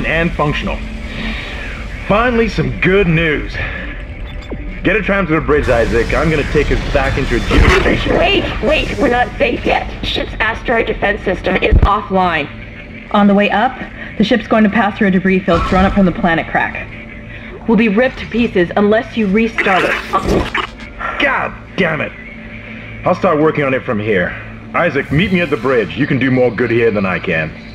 Online and functional. Finally, some good news. Get a tram to the bridge, Isaac. I'm gonna take us back into a geostation. Wait, wait, we're not safe yet. Ship's asteroid defense system is offline. On the way up, the ship's going to pass through a debris field thrown up from the planet crack. We'll be ripped to pieces unless you restart it. God damn it! I'll start working on it from here. Isaac, meet me at the bridge. You can do more good here than I can.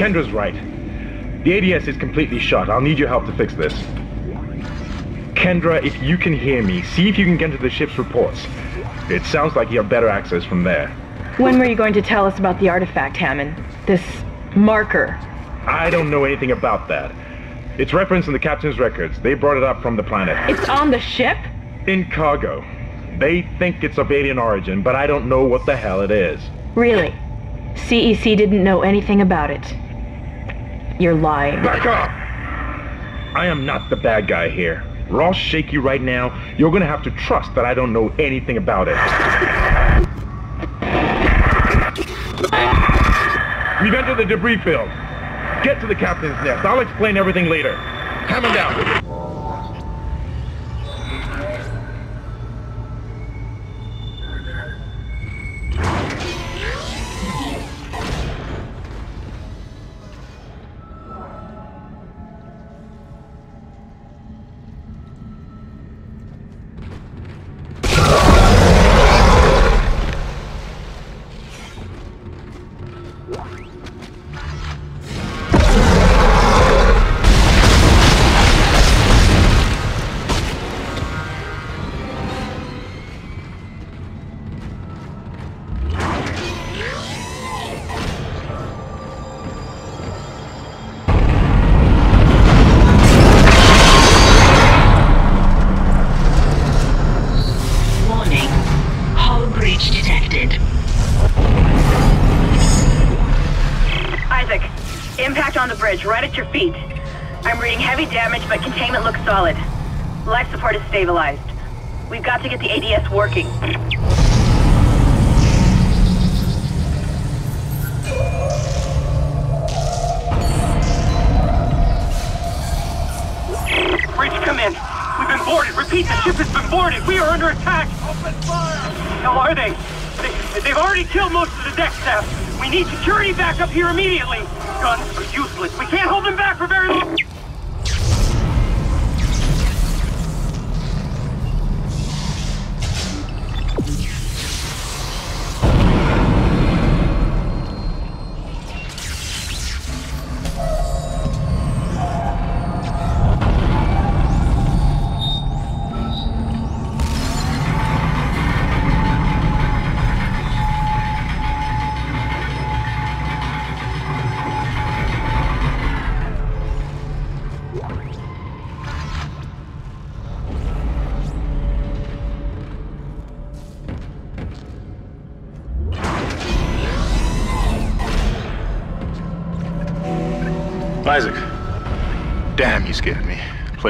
Kendra's right. The ADS is completely shut. I'll need your help to fix this. Kendra, if you can hear me, see if you can get to the ship's reports. It sounds like you have better access from there. When were you going to tell us about the artifact, Hammond? This marker? I don't know anything about that. It's referenced in the captain's records. They brought it up from the planet. It's on the ship? In cargo. They think it's of alien origin, but I don't know what the hell it is. Really? CEC didn't know anything about it. You're lying. Back up! I am not the bad guy here. Ross shake you right now, you're gonna have to trust that I don't know anything about it. We've entered the debris field. Get to the captain's nest. I'll explain everything later. Hammond down. Damage, but containment looks solid. Life support is stabilized. We've got to get the ADS working. Bridge, come in. We've been boarded. Repeat, the ship has been boarded. We are under attack. Open fire. How are they? they? They've already killed most of the deck staff. We need security back up here immediately. Guns are useless. We can't hold them back for very long.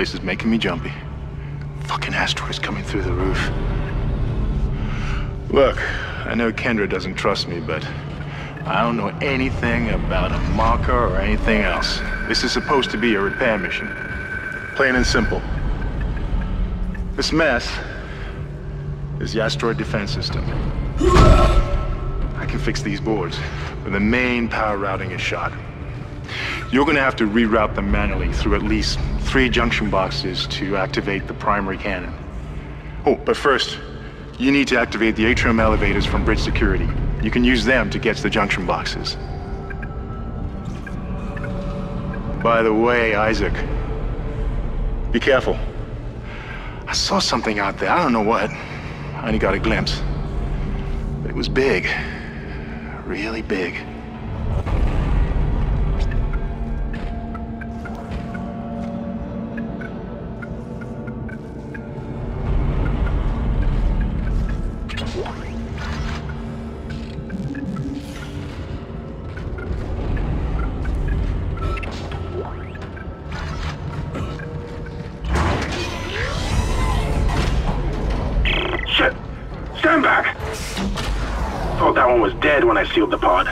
Place is making me jumpy. Fucking asteroids coming through the roof. Look, I know Kendra doesn't trust me, but I don't know anything about a marker or anything else. This is supposed to be a repair mission. Plain and simple. This mess is the asteroid defense system. I can fix these boards, but the main power routing is shot. You're gonna have to reroute them manually through at least three junction boxes to activate the primary cannon. Oh, but first, you need to activate the atrium elevators from bridge security. You can use them to get to the junction boxes. By the way, Isaac, be careful. I saw something out there. I don't know what. I only got a glimpse. But it was big. Really big. Sealed the pod.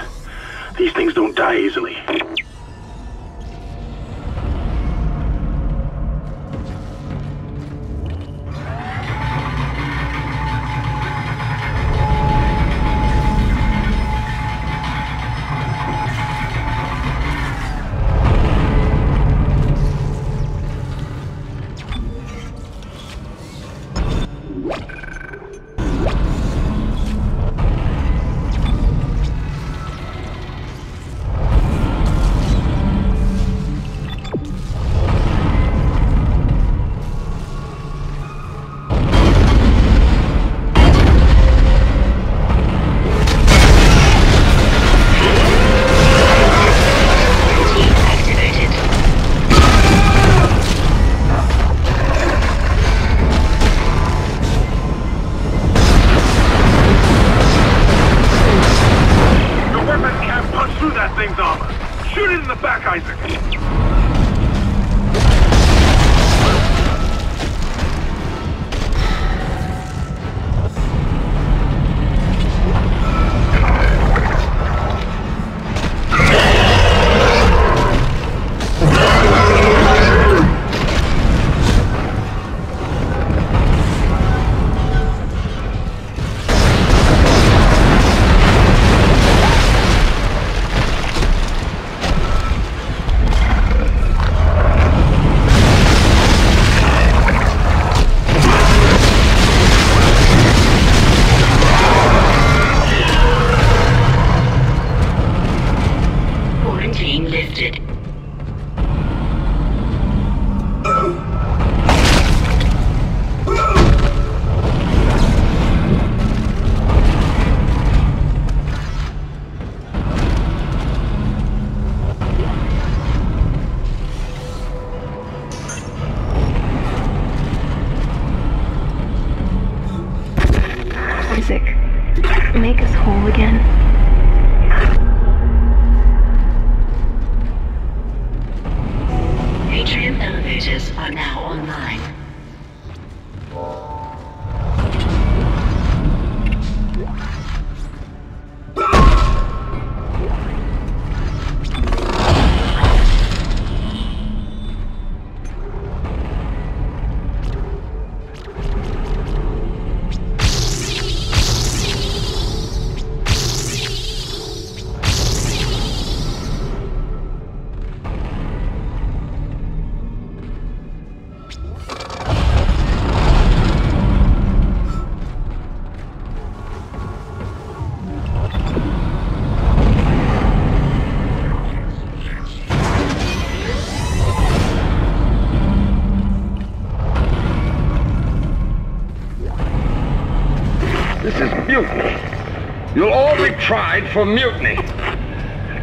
Tried for mutiny.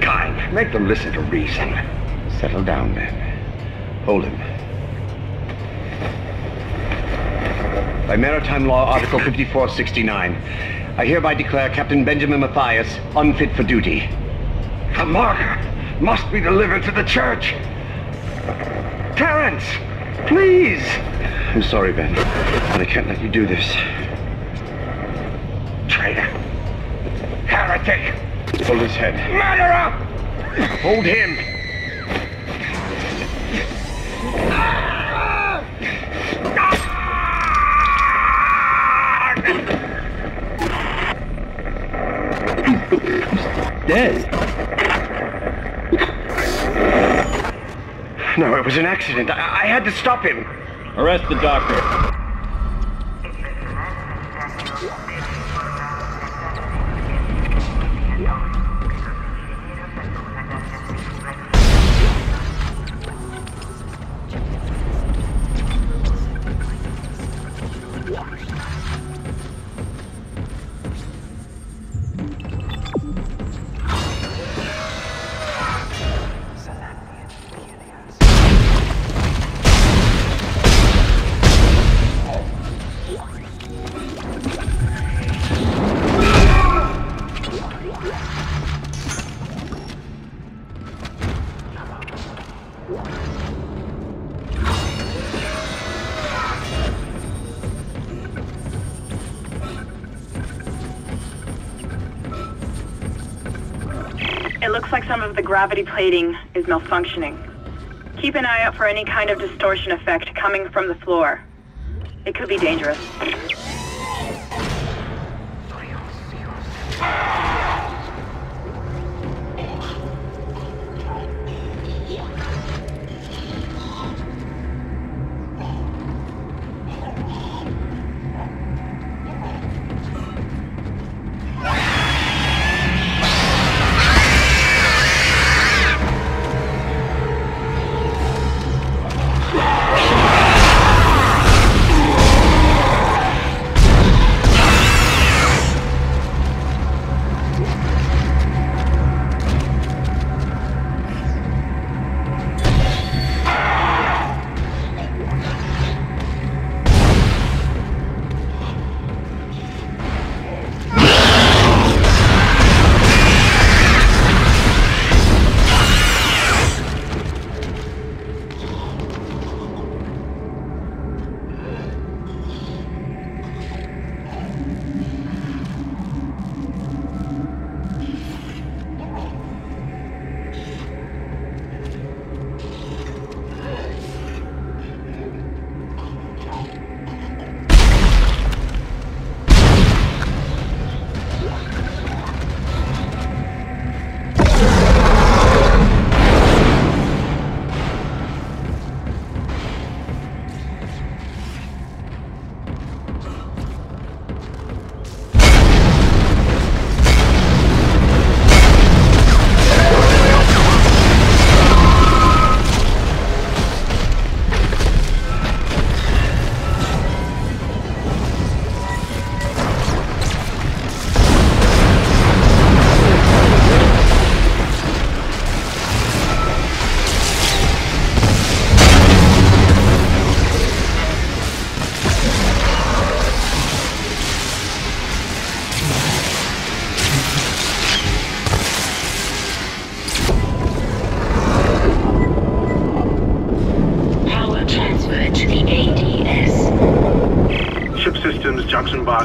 Kyne, make them listen to reason. Settle down, men. Hold him. By Maritime Law, Article 5469, I hereby declare Captain Benjamin Mathius unfit for duty. The marker must be delivered to the church. Terrence, please. I'm sorry, Ben, but I can't let you do this. Hold his head. Murderer! Hold him. Dead. No, it was an accident. I, I had to stop him. Arrest the doctor. Like some of the gravity plating is malfunctioning. Keep an eye out for any kind of distortion effect coming from the floor. It could be dangerous.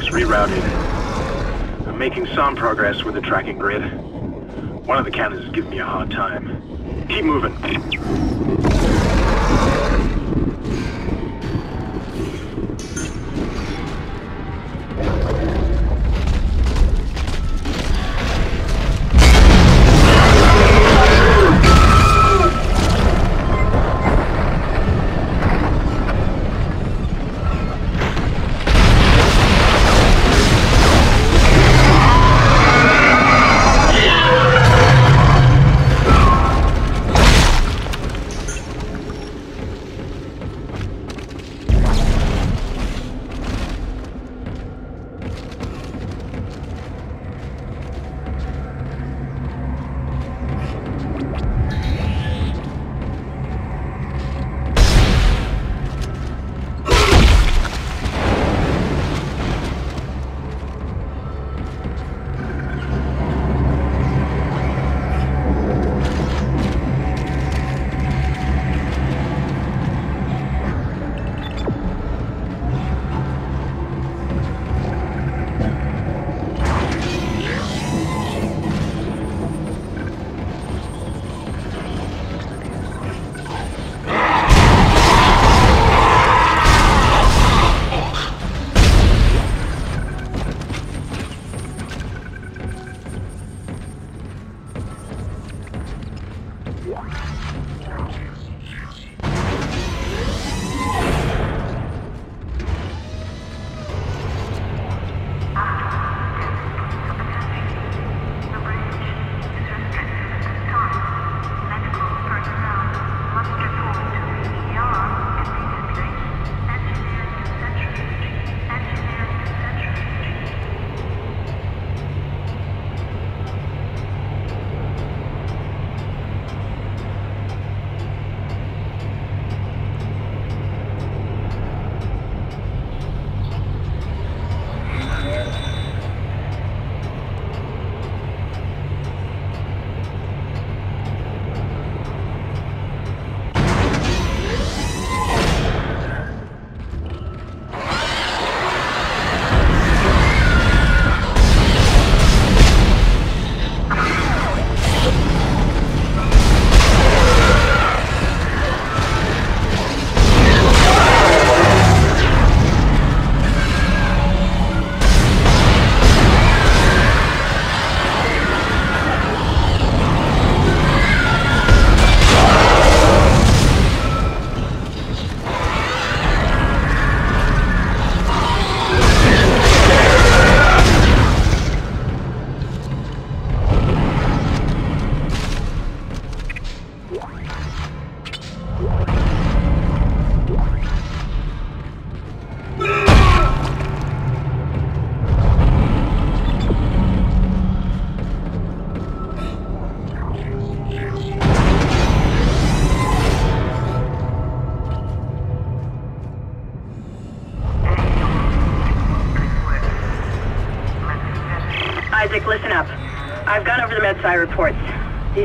Box rerouted. I'm making some progress with the tracking grid. One of the cannons is giving me a hard time.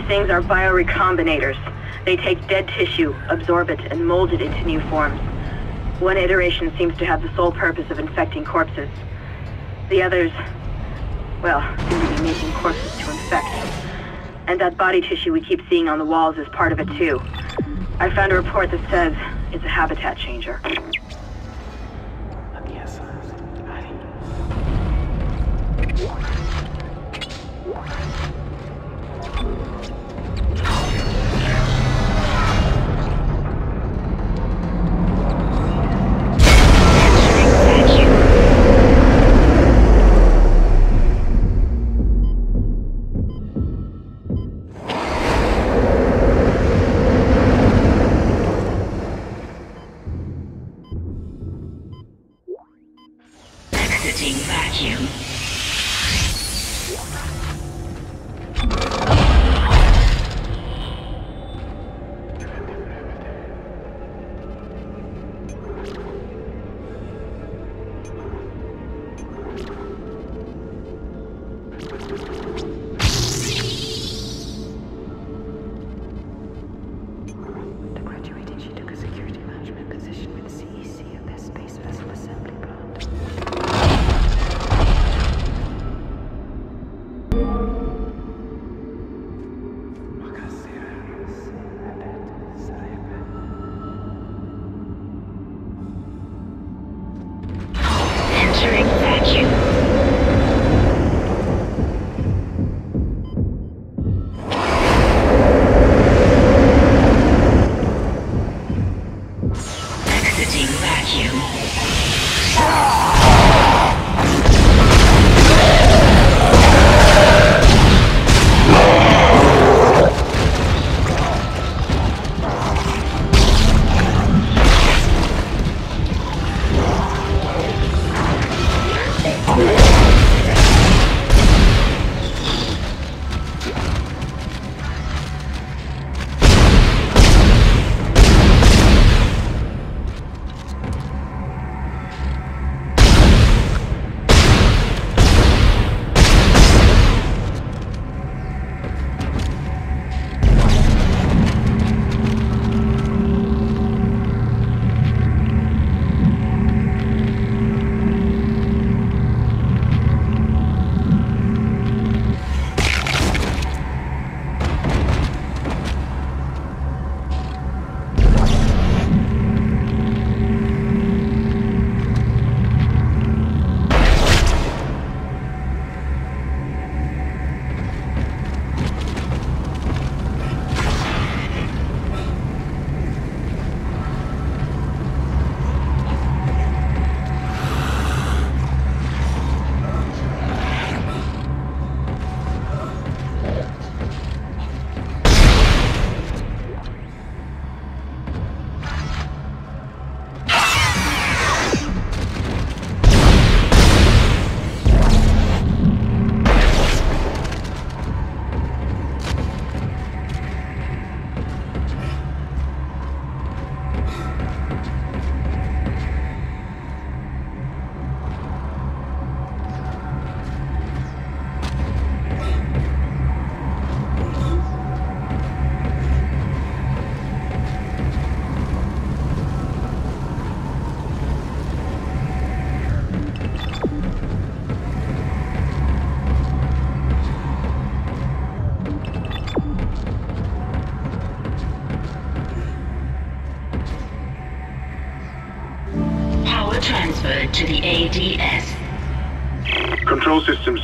Things are biorecombinators. They take dead tissue, absorb it, and mold it into new forms. One iteration seems to have the sole purpose of infecting corpses. The others, well, seem to be making corpses to infect. And that body tissue we keep seeing on the walls is part of it too. I found a report that says it's a habitat changer.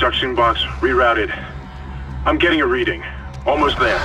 Construction box rerouted. I'm getting a reading. Almost there.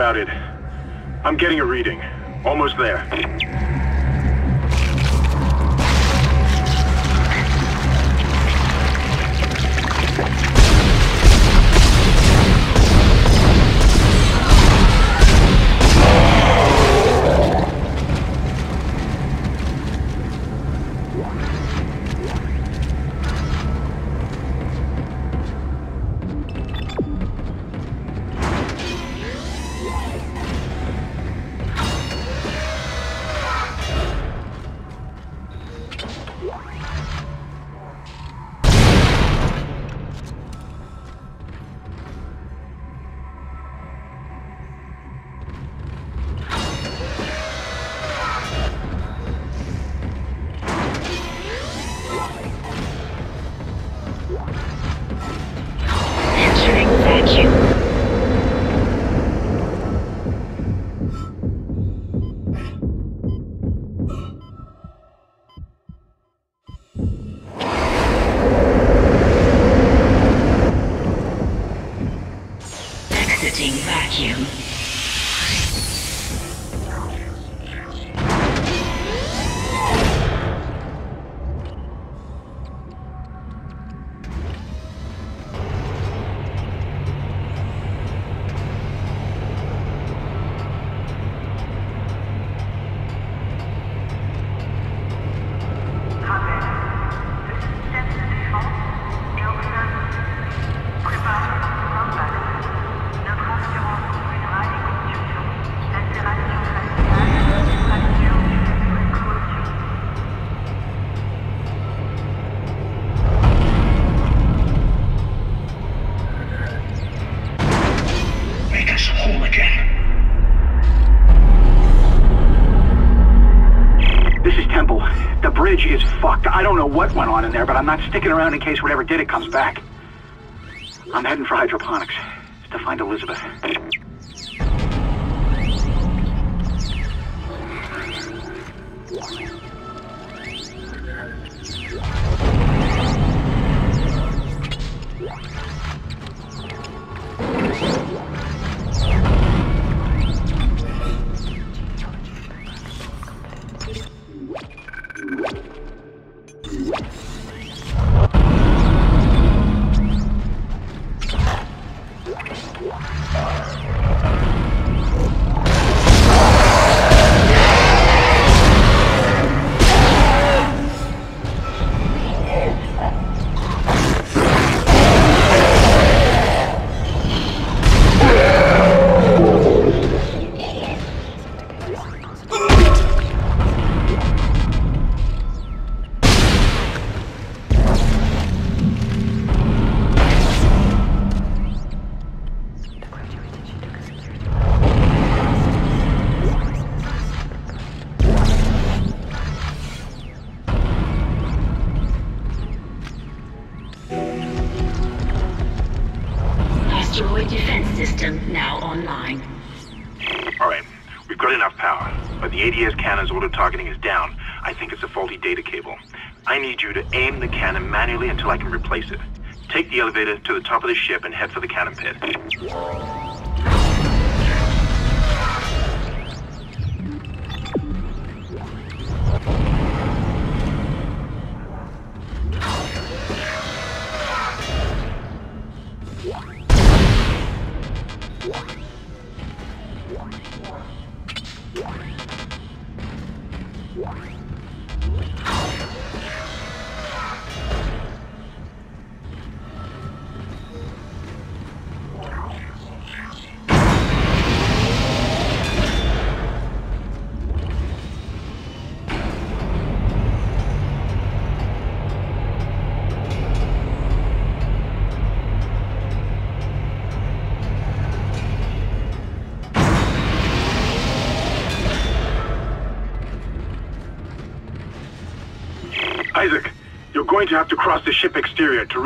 rerouted. I'm getting a reading. Almost there. on in there, but I'm not sticking around in case whatever did it comes back. I'm heading for hydroponics to find Elizabeth.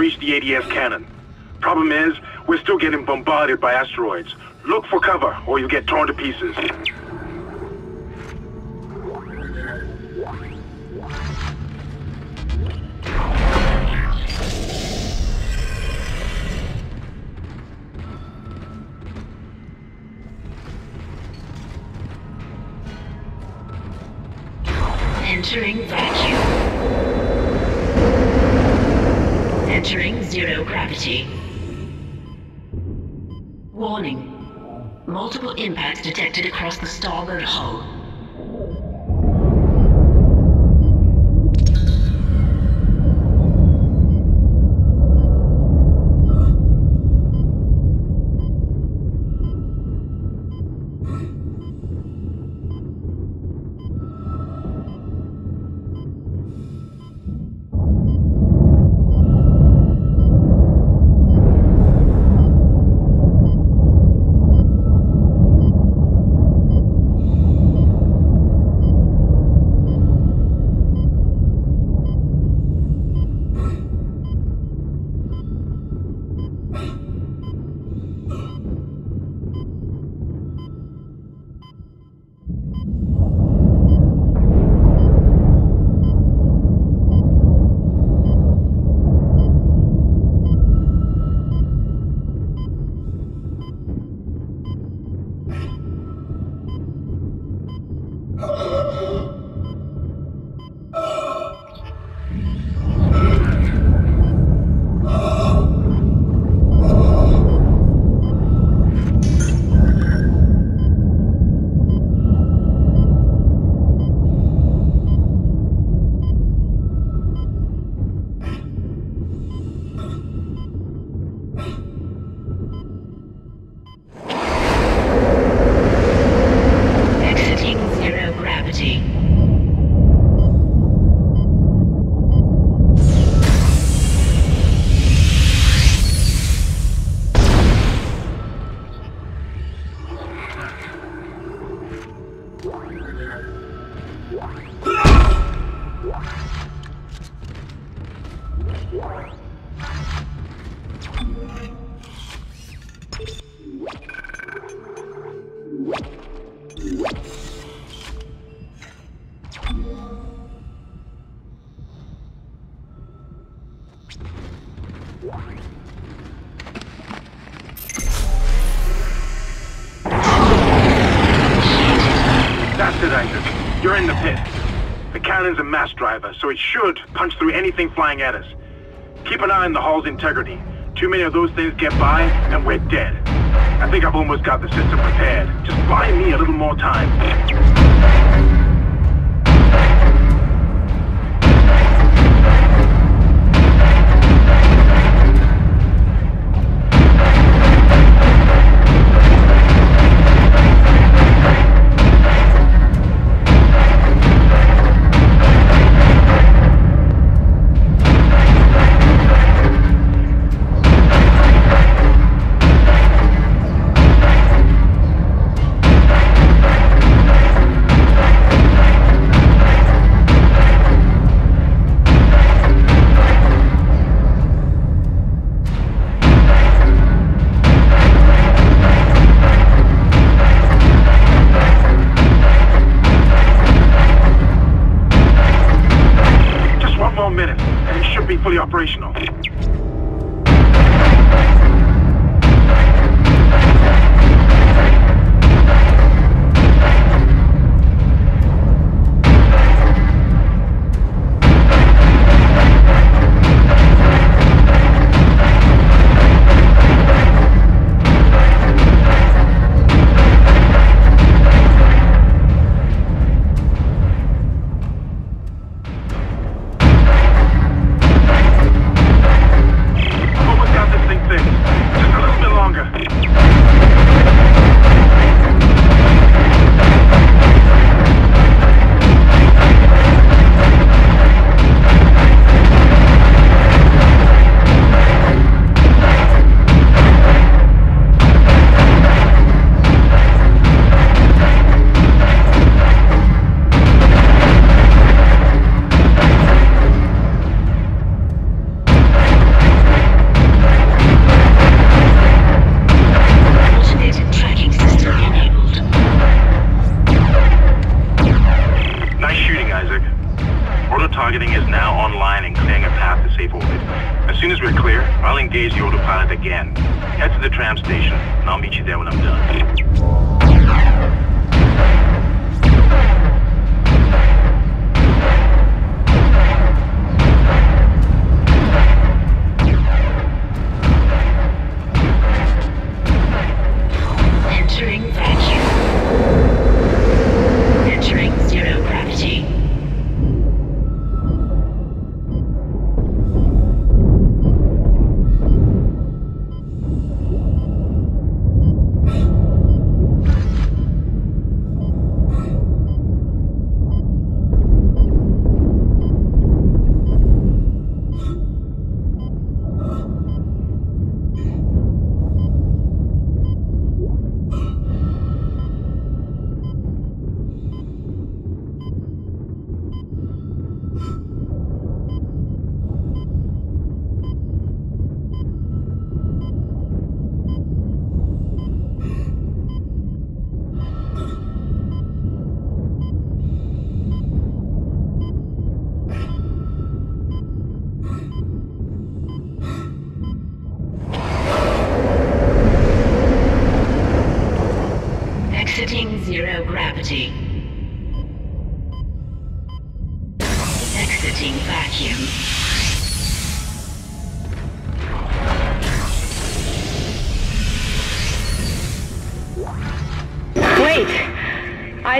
Reach the ADS cannon. Problem is, we're still getting bombarded by asteroids. Look for cover, or you'll get torn to pieces. So it should punch through anything flying at us. Keep an eye on the hull's integrity. Too many of those things get by, and we're dead. I think I've almost got the system prepared. Just buy me a little more time.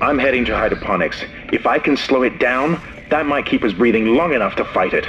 I'm heading to hydroponics. If I can slow it down, that might keep us breathing long enough to fight it.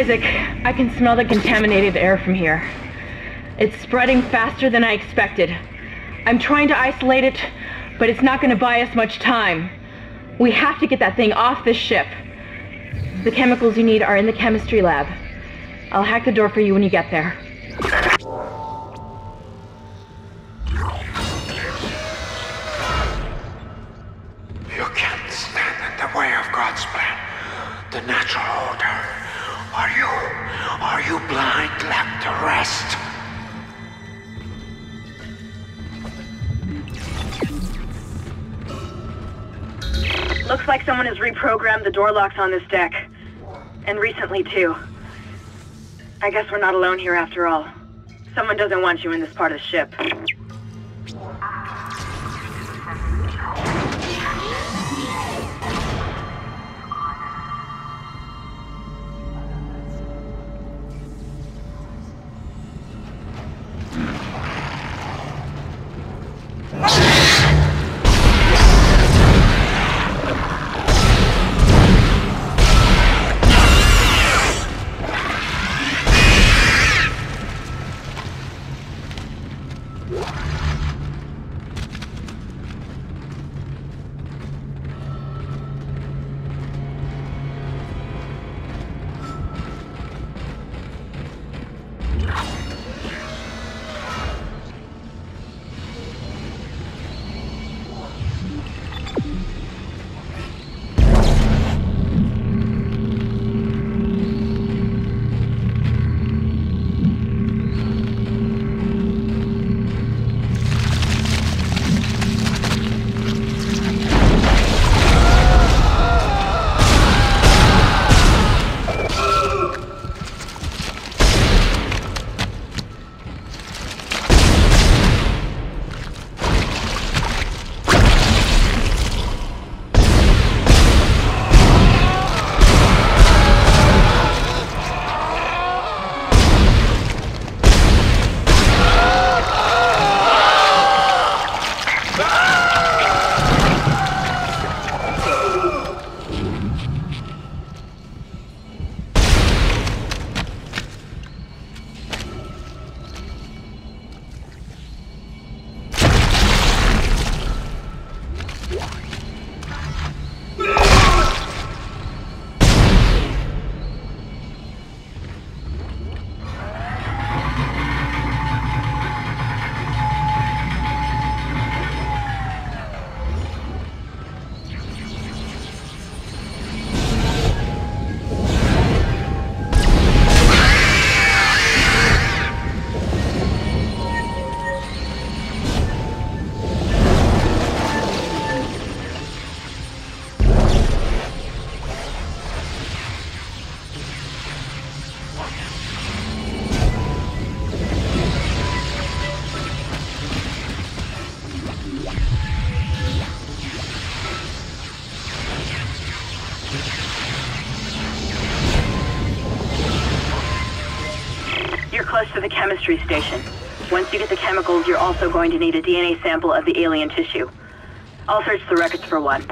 Isaac, I can smell the contaminated air from here. It's spreading faster than I expected. I'm trying to isolate it, but it's not gonna buy us much time. We have to get that thing off this ship. The chemicals you need are in the chemistry lab. I'll hack the door for you when you get there. The door locks on this deck. And recently, too. I guess we're not alone here after all. Someone doesn't want you in this part of the ship. To the chemistry station. Once you get the chemicals, you're also going to need a DNA sample of the alien tissue. I'll search the records for one.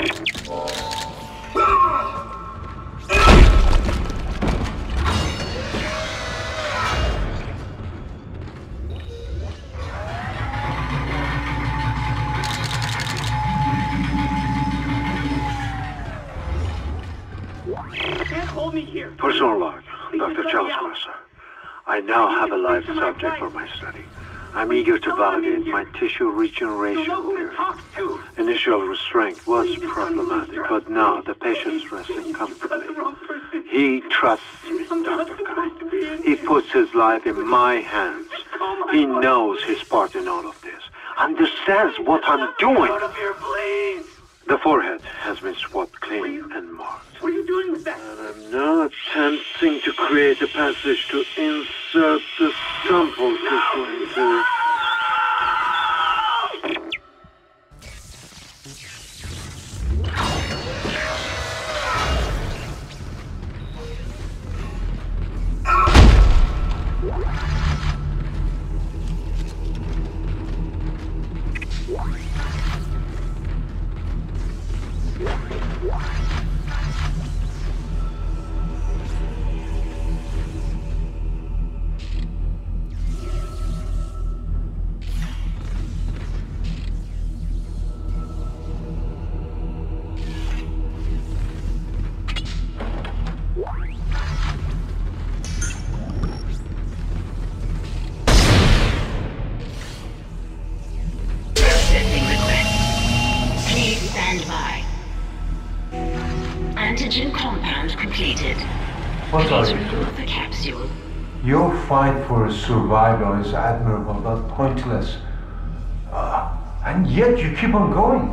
Can't hold me here. Personal log, Dr. Challus Mercer. I now have a live subject for my study. I'm eager to validate my tissue regeneration theory. Initial restraint was problematic, but now the patient's resting comfortably. He trusts me, Dr. Kyne. He puts his life in my hands. He knows his part in all of this. Understands what I'm doing. The forehead has been swabbed clean and marked. What are you doing with that? And I'm now attempting to create a passage to insert the sample tissue into... for survival is admirable but pointless. Uh, and yet you keep on going.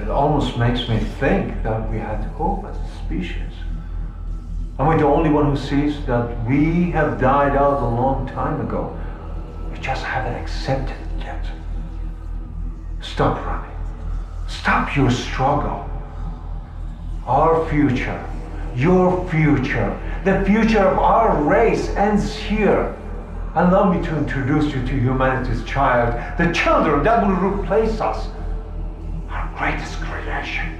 It almost makes me think that we had hope as a species. Am I the only one who sees that we have died out a long time ago? We just haven't accepted it yet. Stop running. Stop your struggle. Our future, your future, the future of our race ends here. Allow me to introduce you to humanity's child, the children that will replace us, our greatest creation.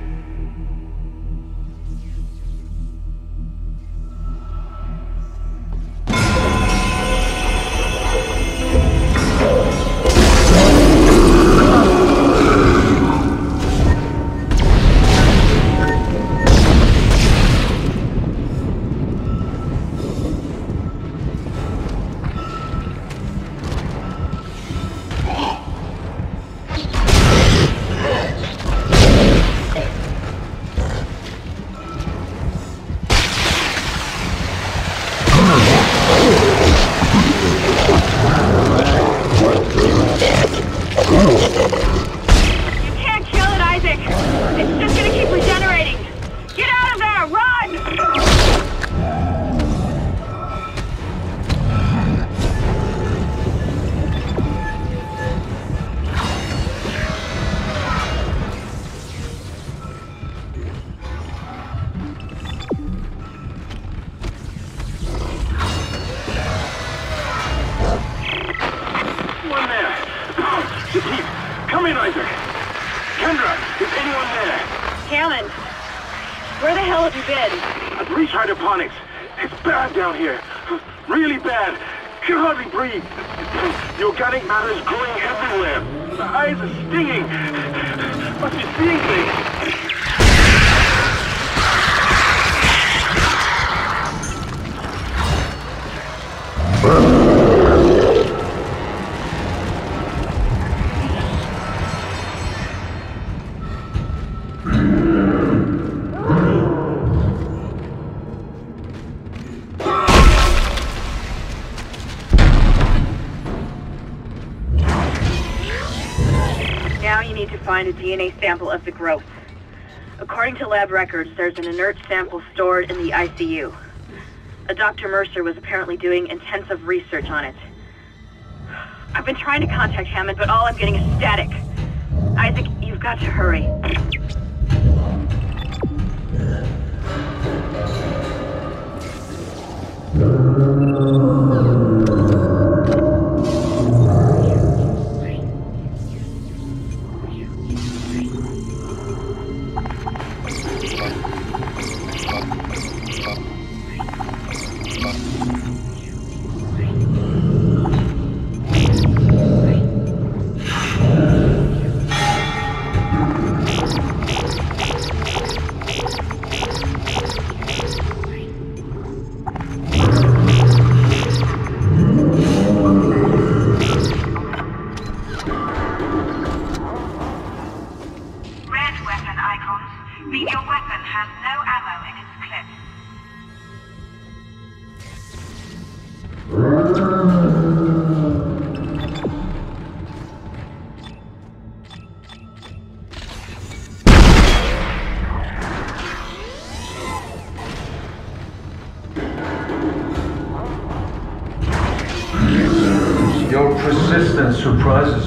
Lab records, there's an inert sample stored in the ICU. A Dr. Mercer was apparently doing intensive research on it. I've been trying to contact Hammond, but all I'm getting is static. Isaac, you've got to hurry. Surprises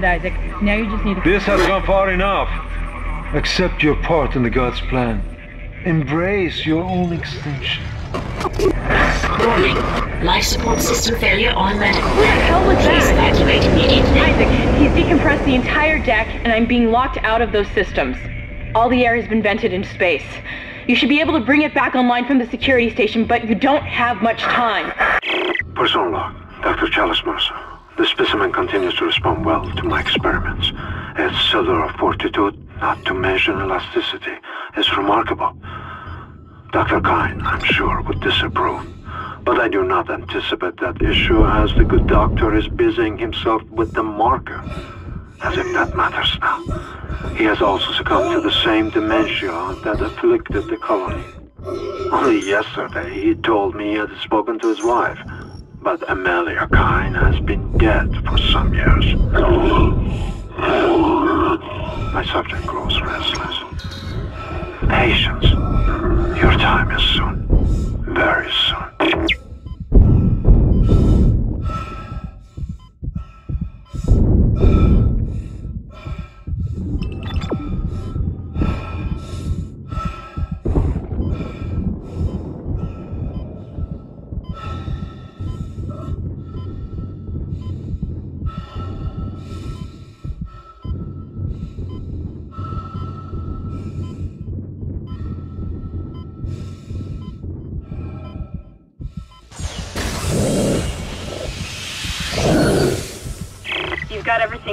That's it, Isaac. Now you just need to... This has gone far enough. Accept your part in the God's plan. Embrace your own extinction. Warning. Life support system failure on medical. What the hell was Please that? evacuate immediately. Isaac, he's decompressed the entire deck, and I'm being locked out of those systems. All the air has been vented into space. You should be able to bring it back online from the security station, but you don't have much time. To my experiments. Its cellular fortitude, not to mention elasticity, is remarkable. Dr. Kyne, I'm sure, would disapprove. But I do not anticipate that issue as the good doctor is busying himself with the marker. As if that matters now. He has also succumbed to the same dementia that afflicted the colony. Only yesterday he told me he had spoken to his wife. But Amelia Kyne has been dead for some years. My subject grows restless. Patience. Your time is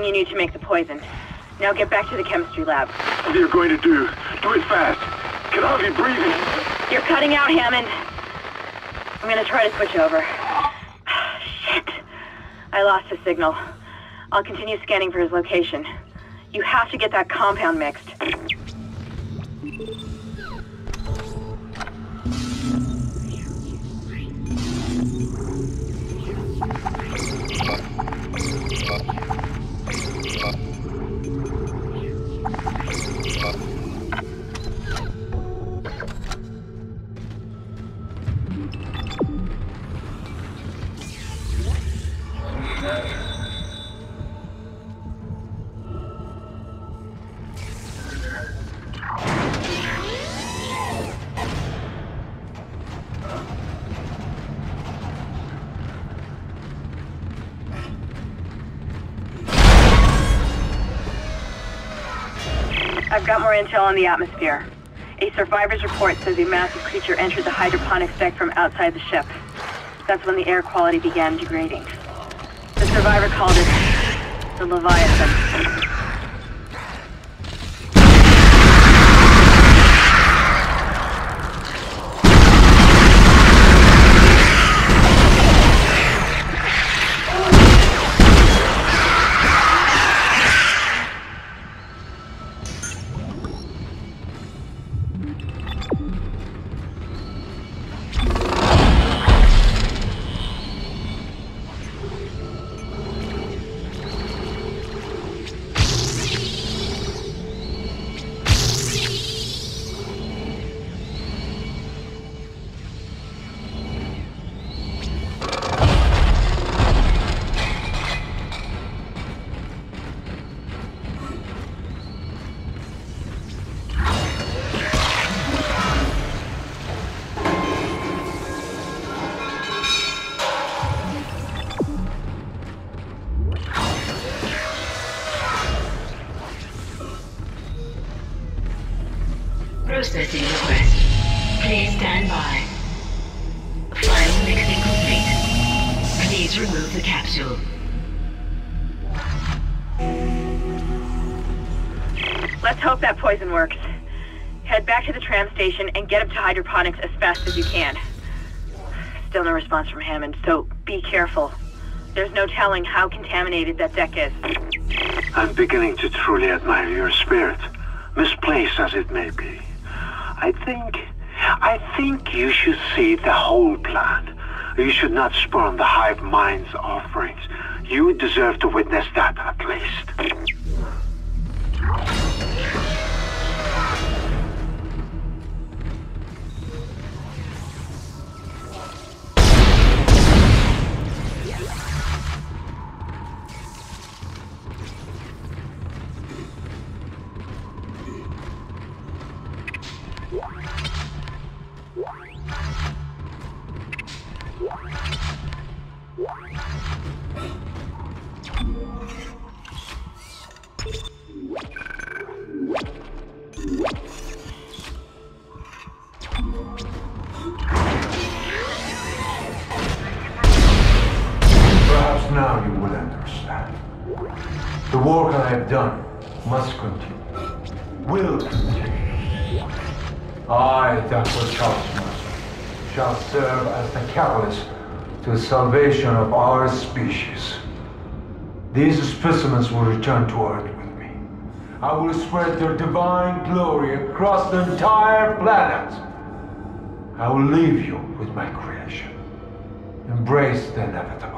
you need to make the poison. Now get back to the chemistry lab. What are you going to do? Do it fast. Can hardly breathe. You're cutting out, Hammond. I'm gonna try to switch over. Shit. I lost his signal. I'll continue scanning for his location. You have to get that compound mixed. Intel on the atmosphere. A survivor's report says a massive creature entered the hydroponics deck from outside the ship. That's when the air quality began degrading. The survivor called it the Leviathan. Station and get up to hydroponics as fast as you can. Still no response from Hammond, so be careful. There's no telling how contaminated that deck is. I'm beginning to truly admire your spirit, misplaced as it may be. I think, I think you should see the whole plan. You should not spurn the hive mind's offerings. You deserve to witness that at least. Return to Earth with me. I will spread their divine glory across the entire planet. I will leave you with my creation. Embrace the inevitable.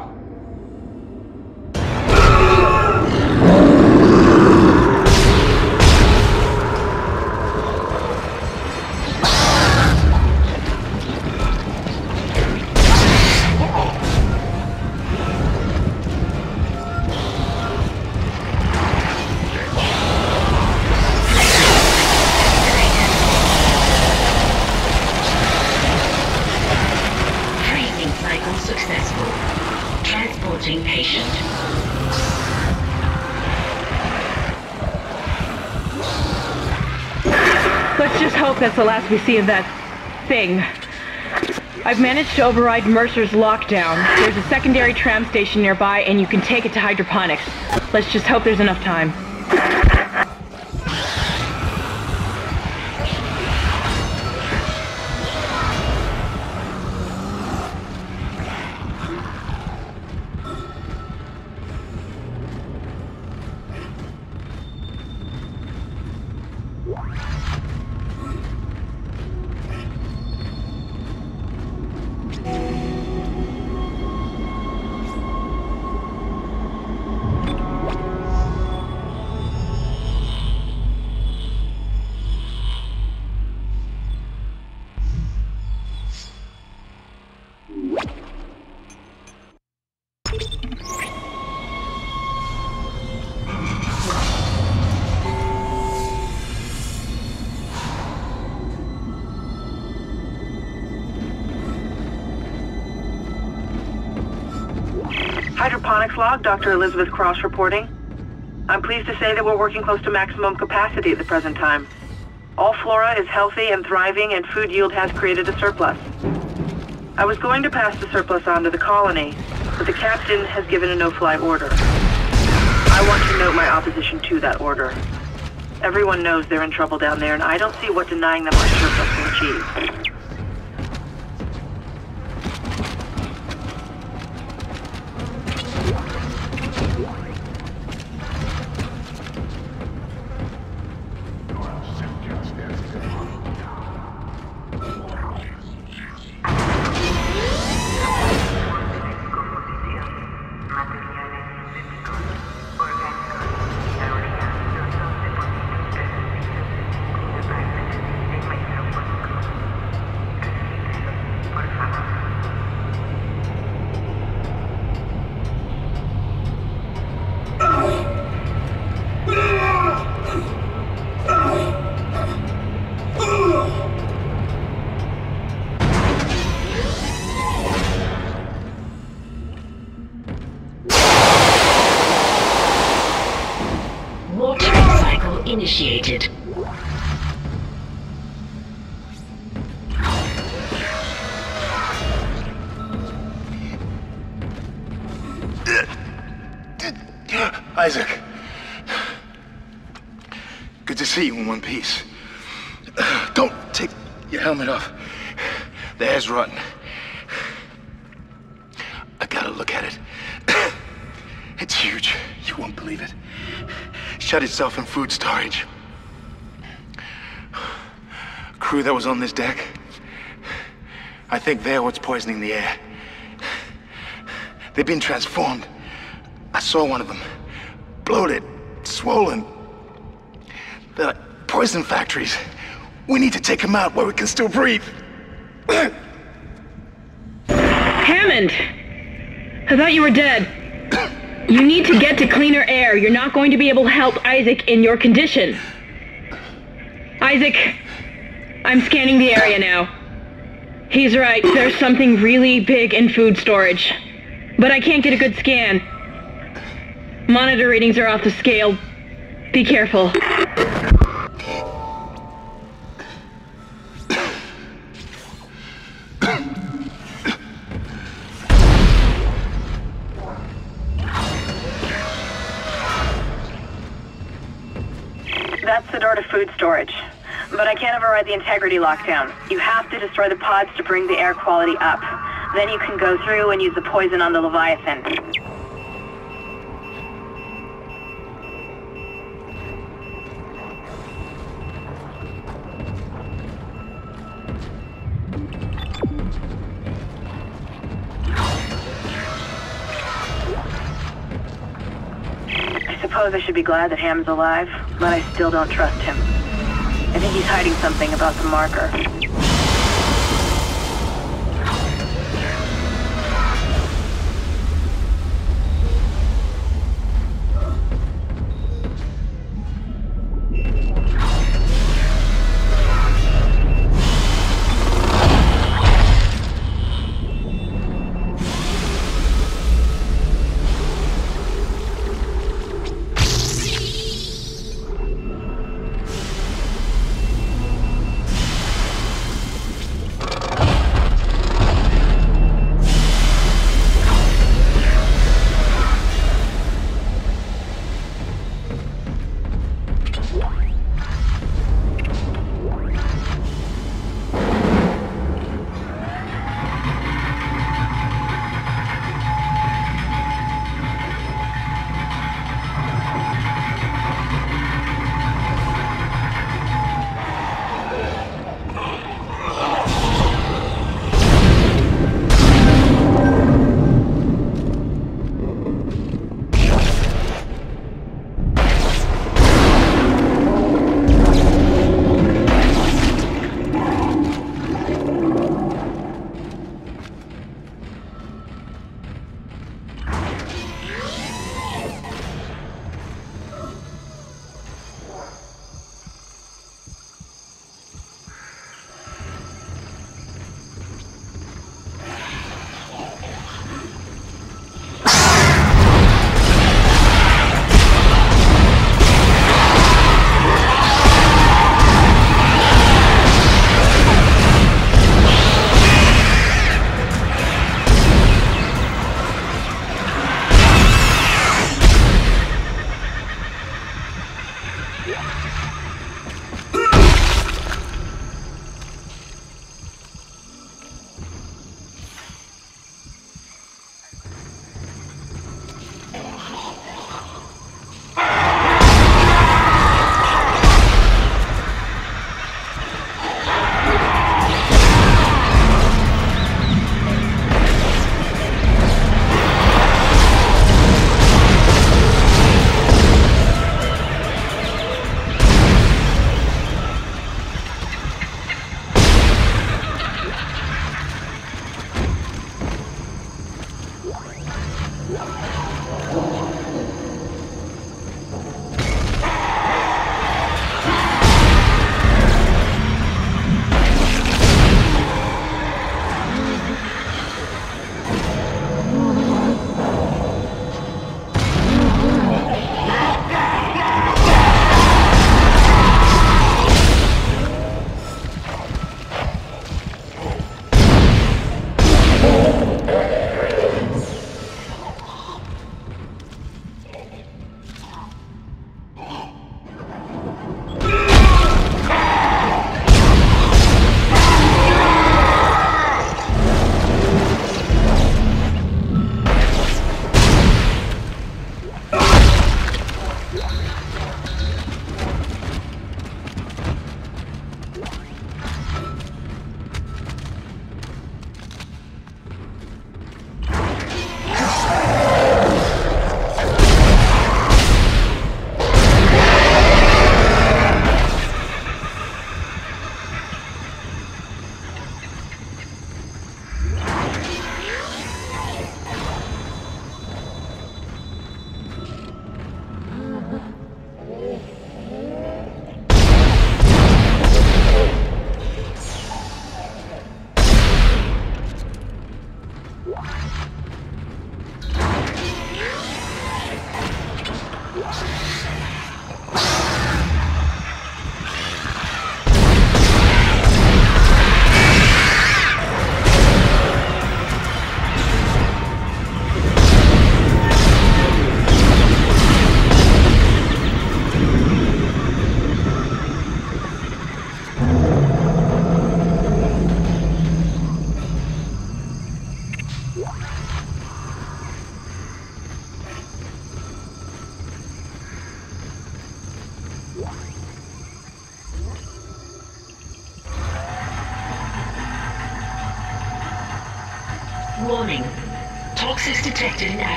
We see that thing. I've managed to override Mercer's lockdown. There's a secondary tram station nearby, and you can take it to hydroponics. Let's just hope there's enough time. Log, Dr. Elizabeth Cross reporting. I'm pleased to say that we're working close to maximum capacity at the present time. All flora is healthy and thriving, and food yield has created a surplus. I was going to pass the surplus on to the colony, but the captain has given a no-fly order. I want to note my opposition to that order. Everyone knows they're in trouble down there, and I don't see what denying them our surplus will achieve. Food storage. Crew that was on this deck. I think they're what's poisoning the air. They've been transformed. I saw one of them. Bloated, swollen. They're like poison factories. We need to take them out where we can still breathe. Hammond! I thought you were dead. You need to get to cleaner air. You're not going to be able to help Isaac in your condition. Isaac, I'm scanning the area now. He's right. There's something really big in food storage. But I can't get a good scan. Monitor readings are off the scale. Be careful. Food storage. But I can't override the integrity lockdown. You have to destroy the pods to bring the air quality up. Then you can go through and use the poison on the Leviathan. Suppose I should be glad that Ham's alive, but I still don't trust him. I think he's hiding something about the marker.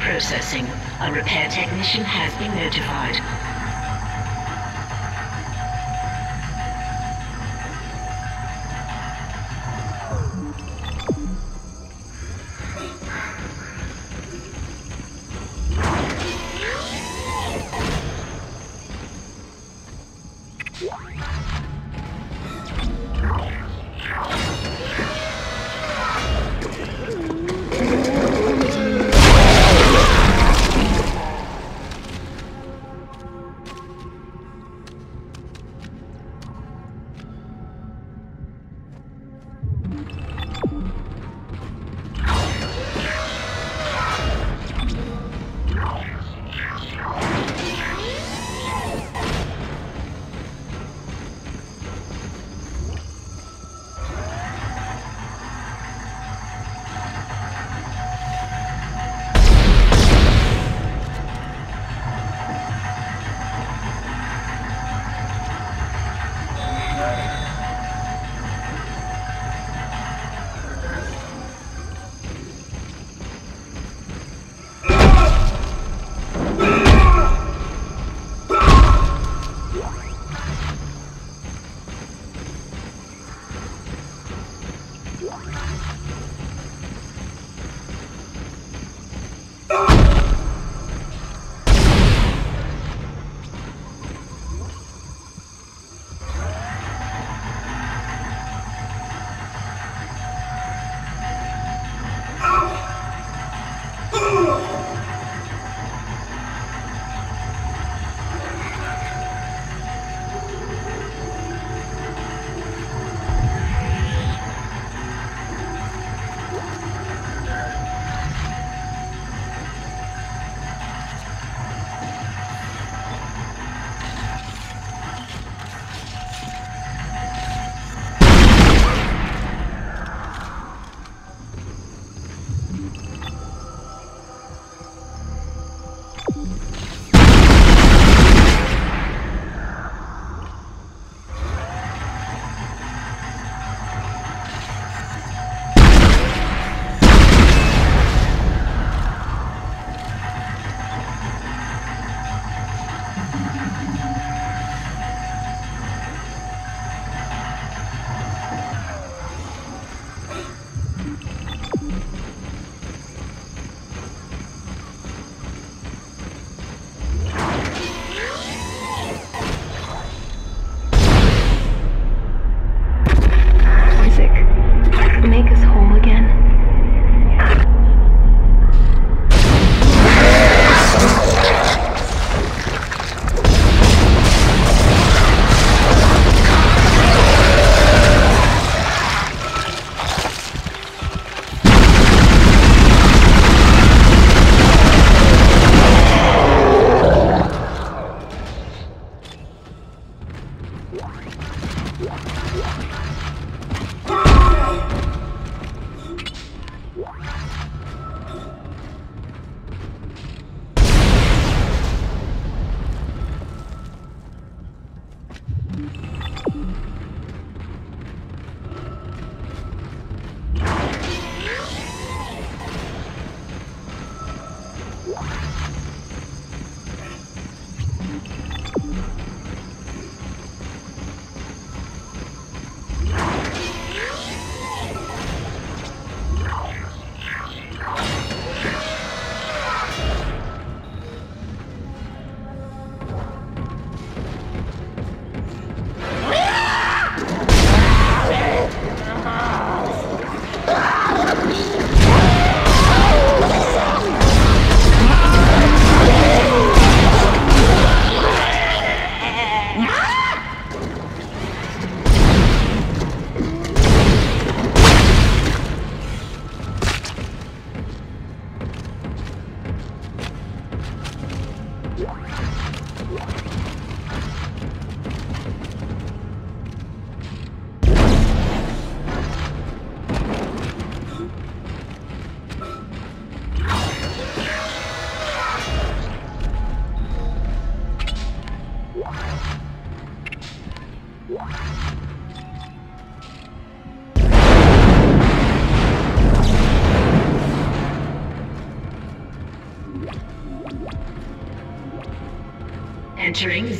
Processing. A repair technician has been notified.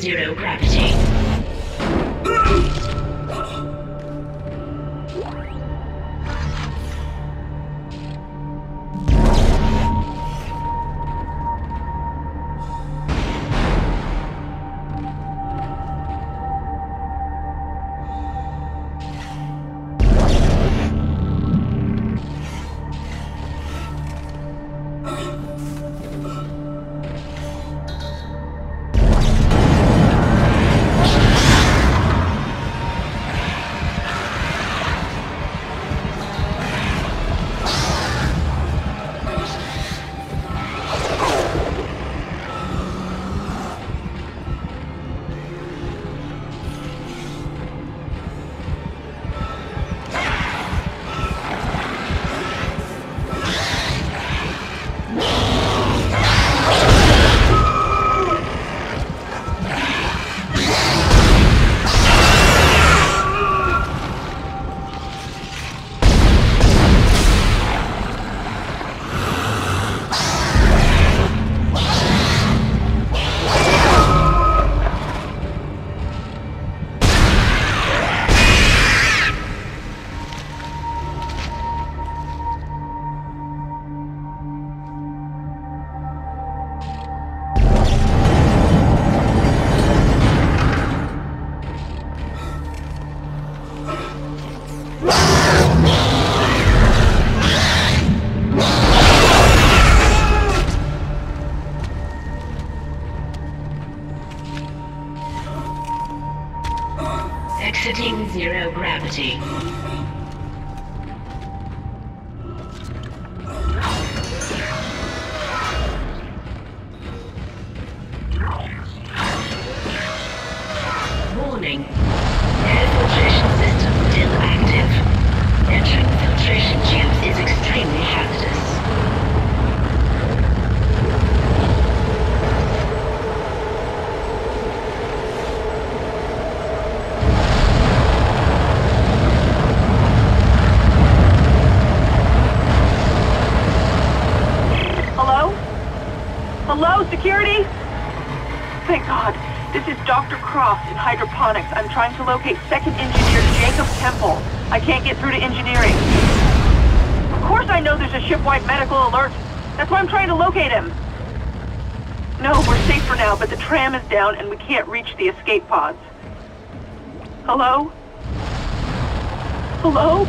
Zero gravity. To locate second engineer Jacob Temple. I can't get through to engineering. Of course I know there's a shipwide medical alert. That's why I'm trying to locate him. No, we're safe for now, but the tram is down and we can't reach the escape pods. Hello? Hello?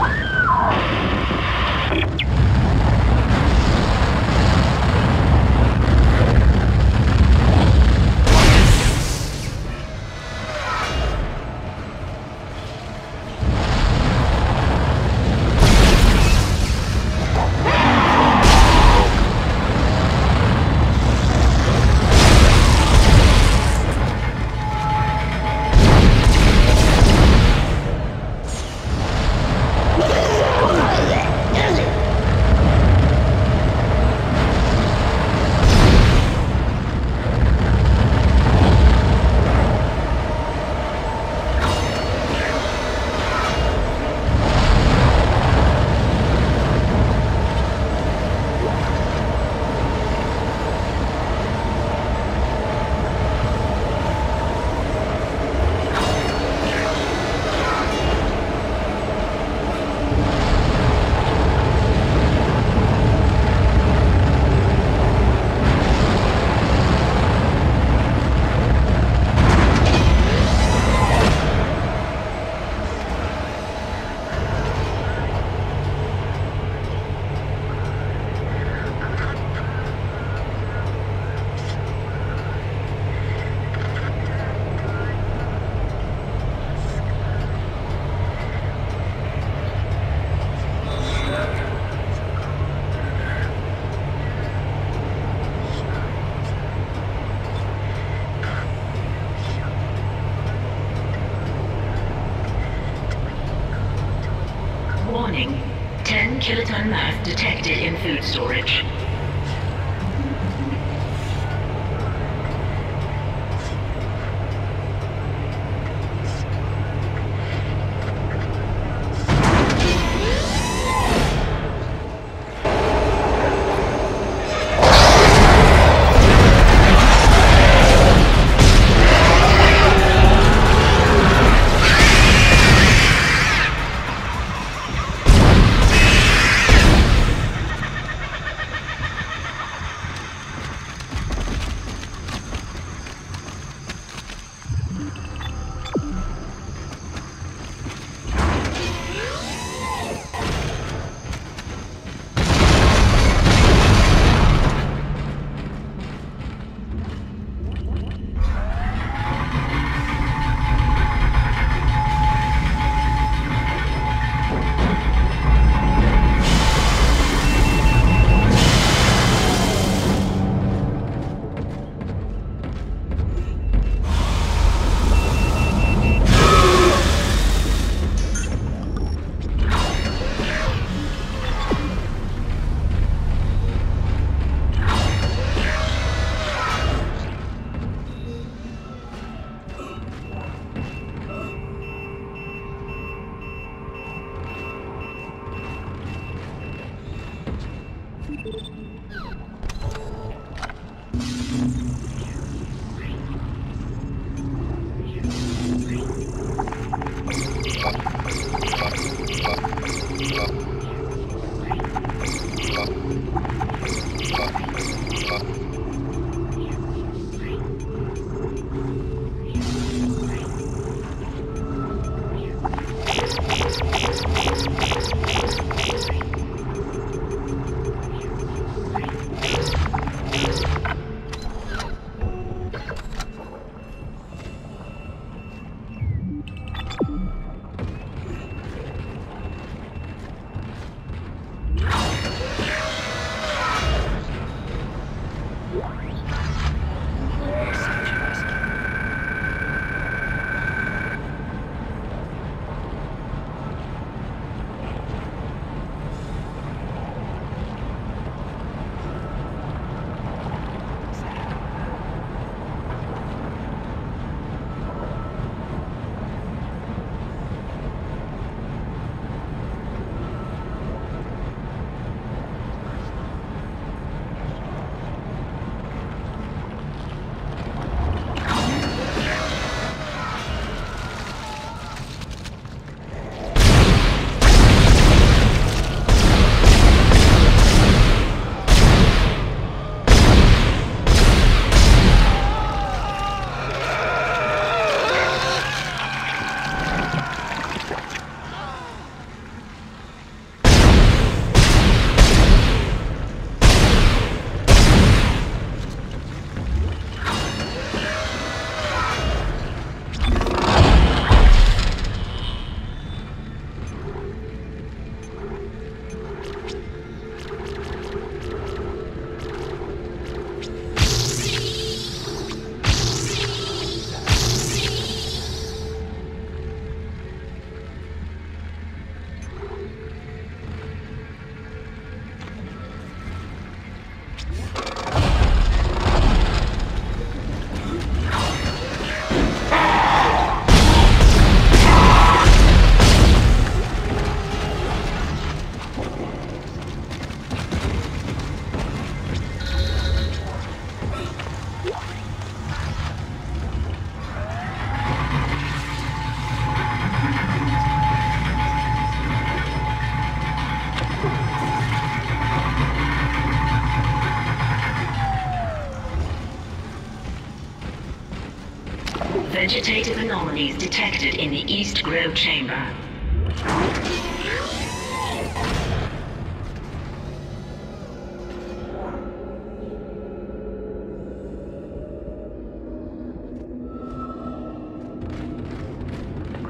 Vegetative anomalies detected in the East Grove chamber.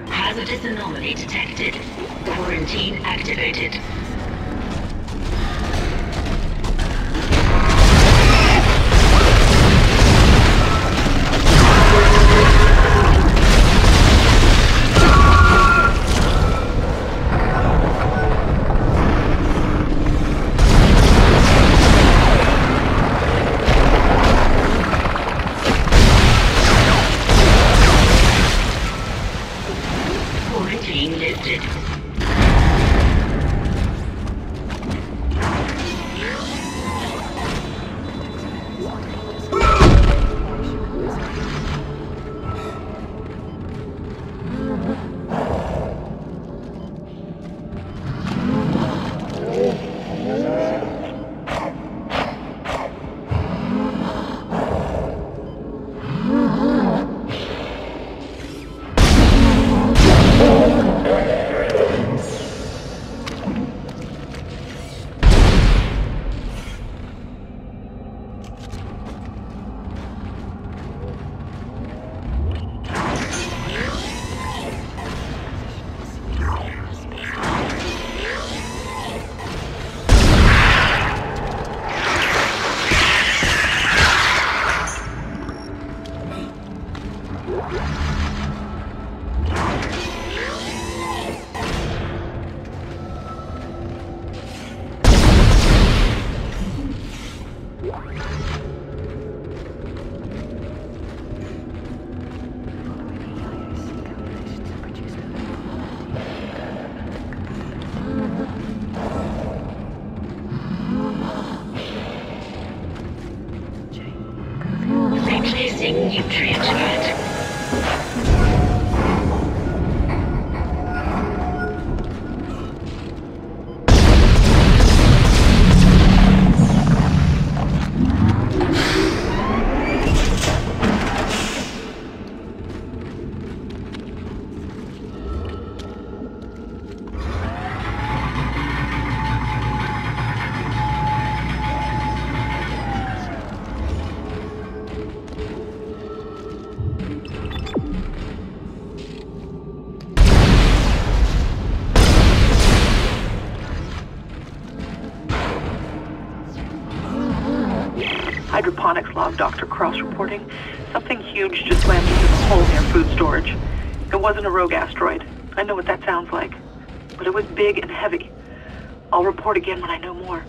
Hazardous anomaly detected. Quarantine activated. Report again when I know more.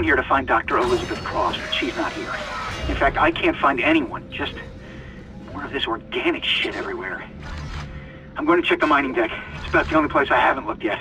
Down here to find Dr. Elizabeth Cross, but she's not here. In fact, I can't find anyone, just more of this organic shit everywhere. I'm going to check the mining deck. It's about the only place I haven't looked yet.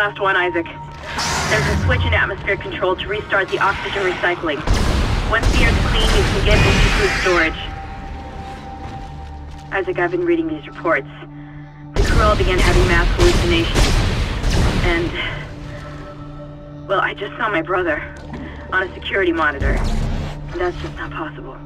Last one, Isaac. There's a switch in atmosphere control to restart the oxygen recycling. Once the air's clean, you can get into food storage. Isaac, I've been reading these reports. The crew all began having mass hallucinations. And... Well, I just saw my brother on a security monitor. That's just not possible.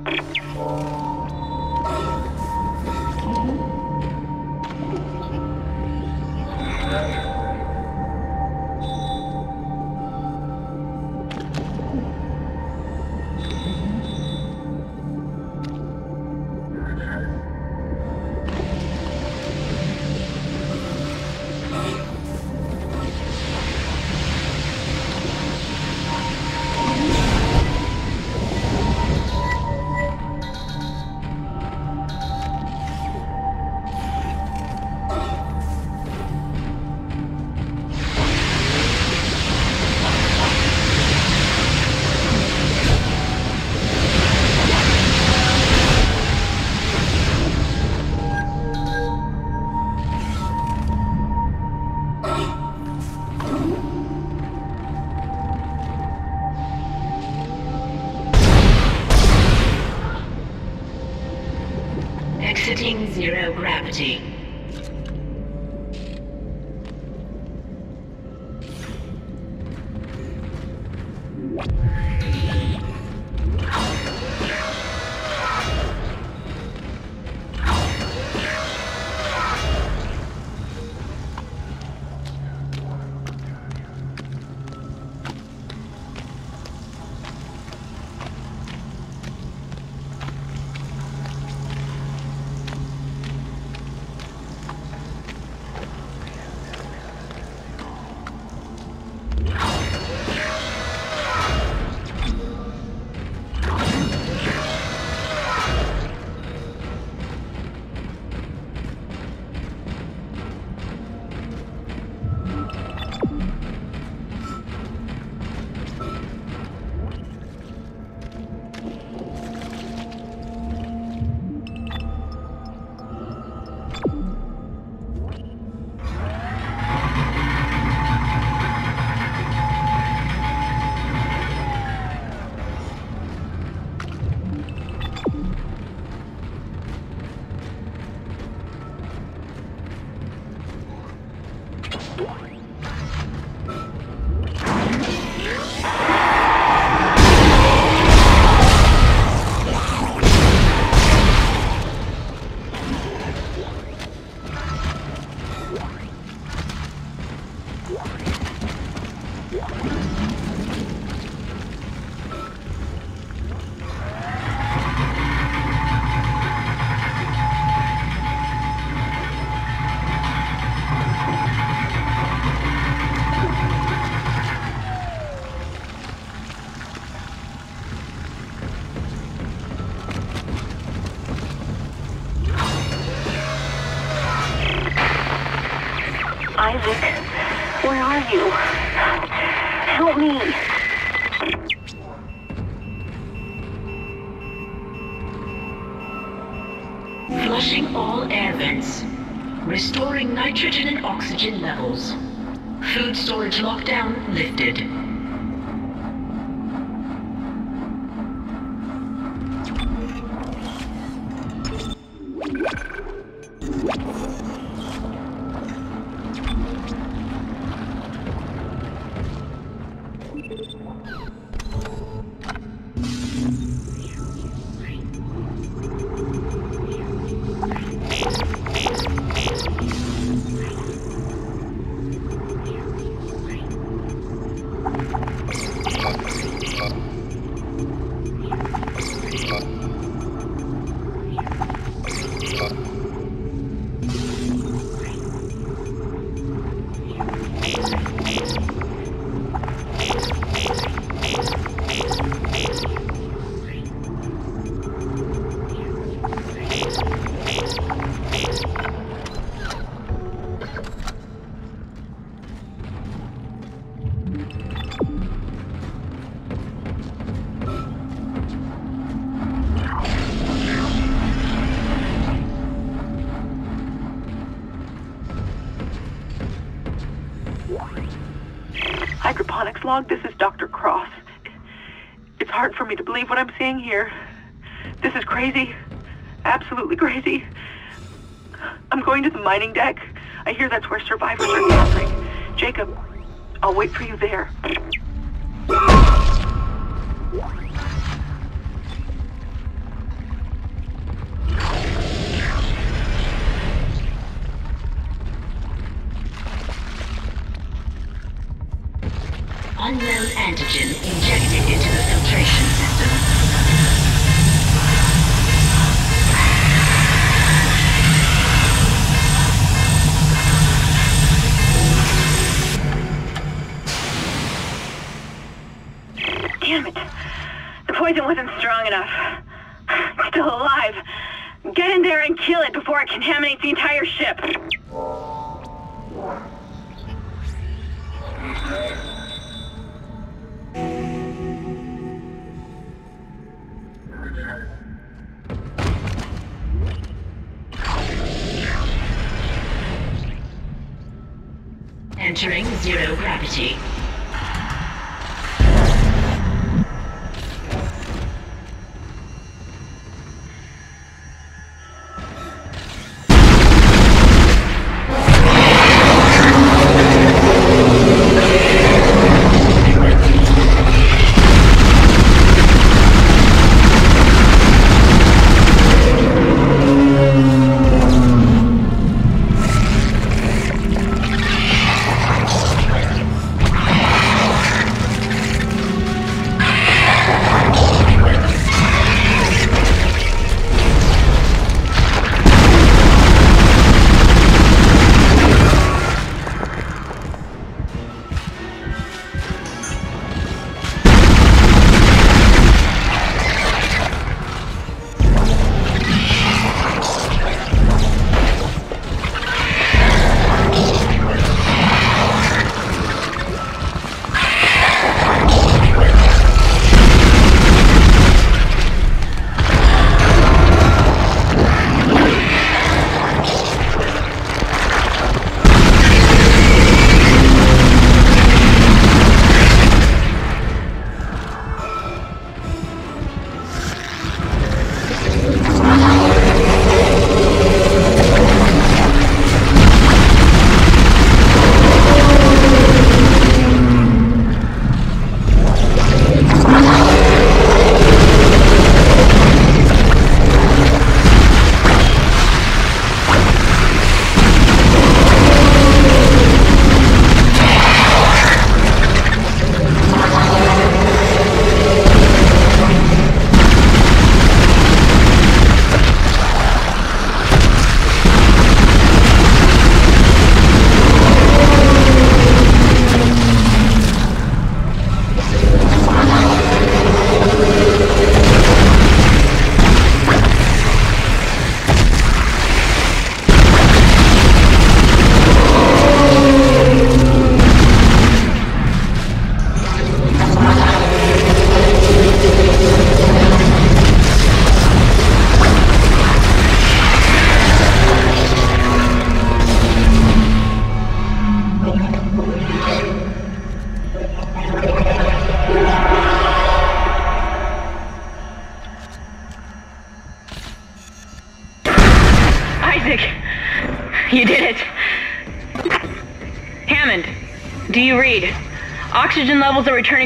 seeing here. This is crazy. Absolutely crazy. I'm going to the mining deck. I hear that's where survivors are gathering. Jacob, I'll wait for you there.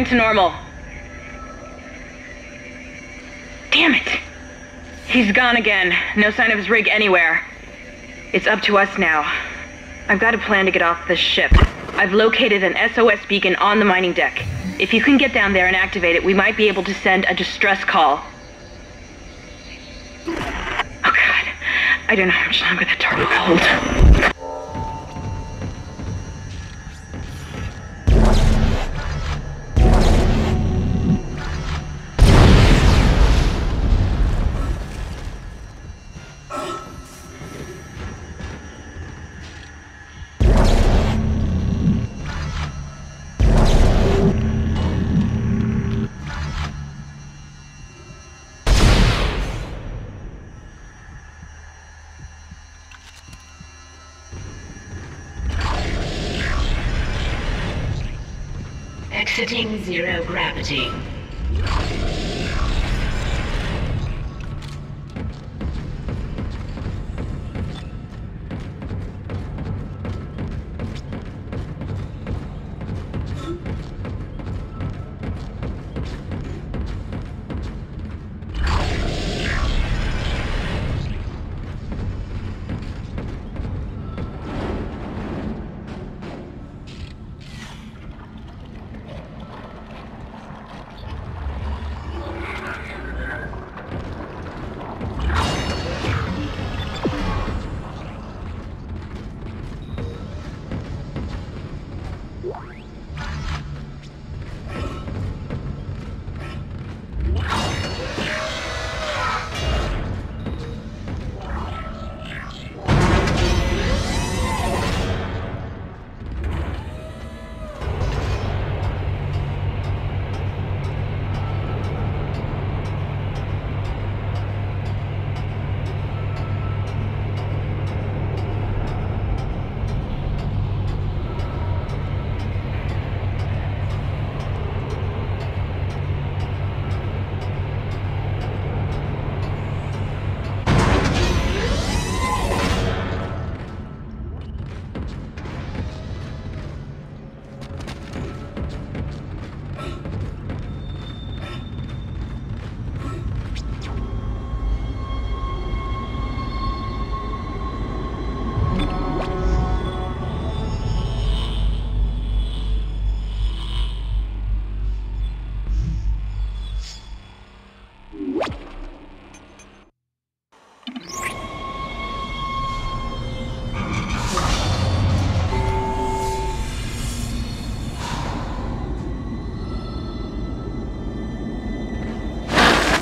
To normal. Damn it. He's gone again. No sign of his rig anywhere. It's up to us now. I've got a plan to get off this ship. I've located an SOS beacon on the mining deck. If you can get down there and activate it, we might be able to send a distress call. Oh god. I don't know how much longer that door will hold.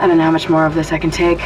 I don't know how much more of this I can take.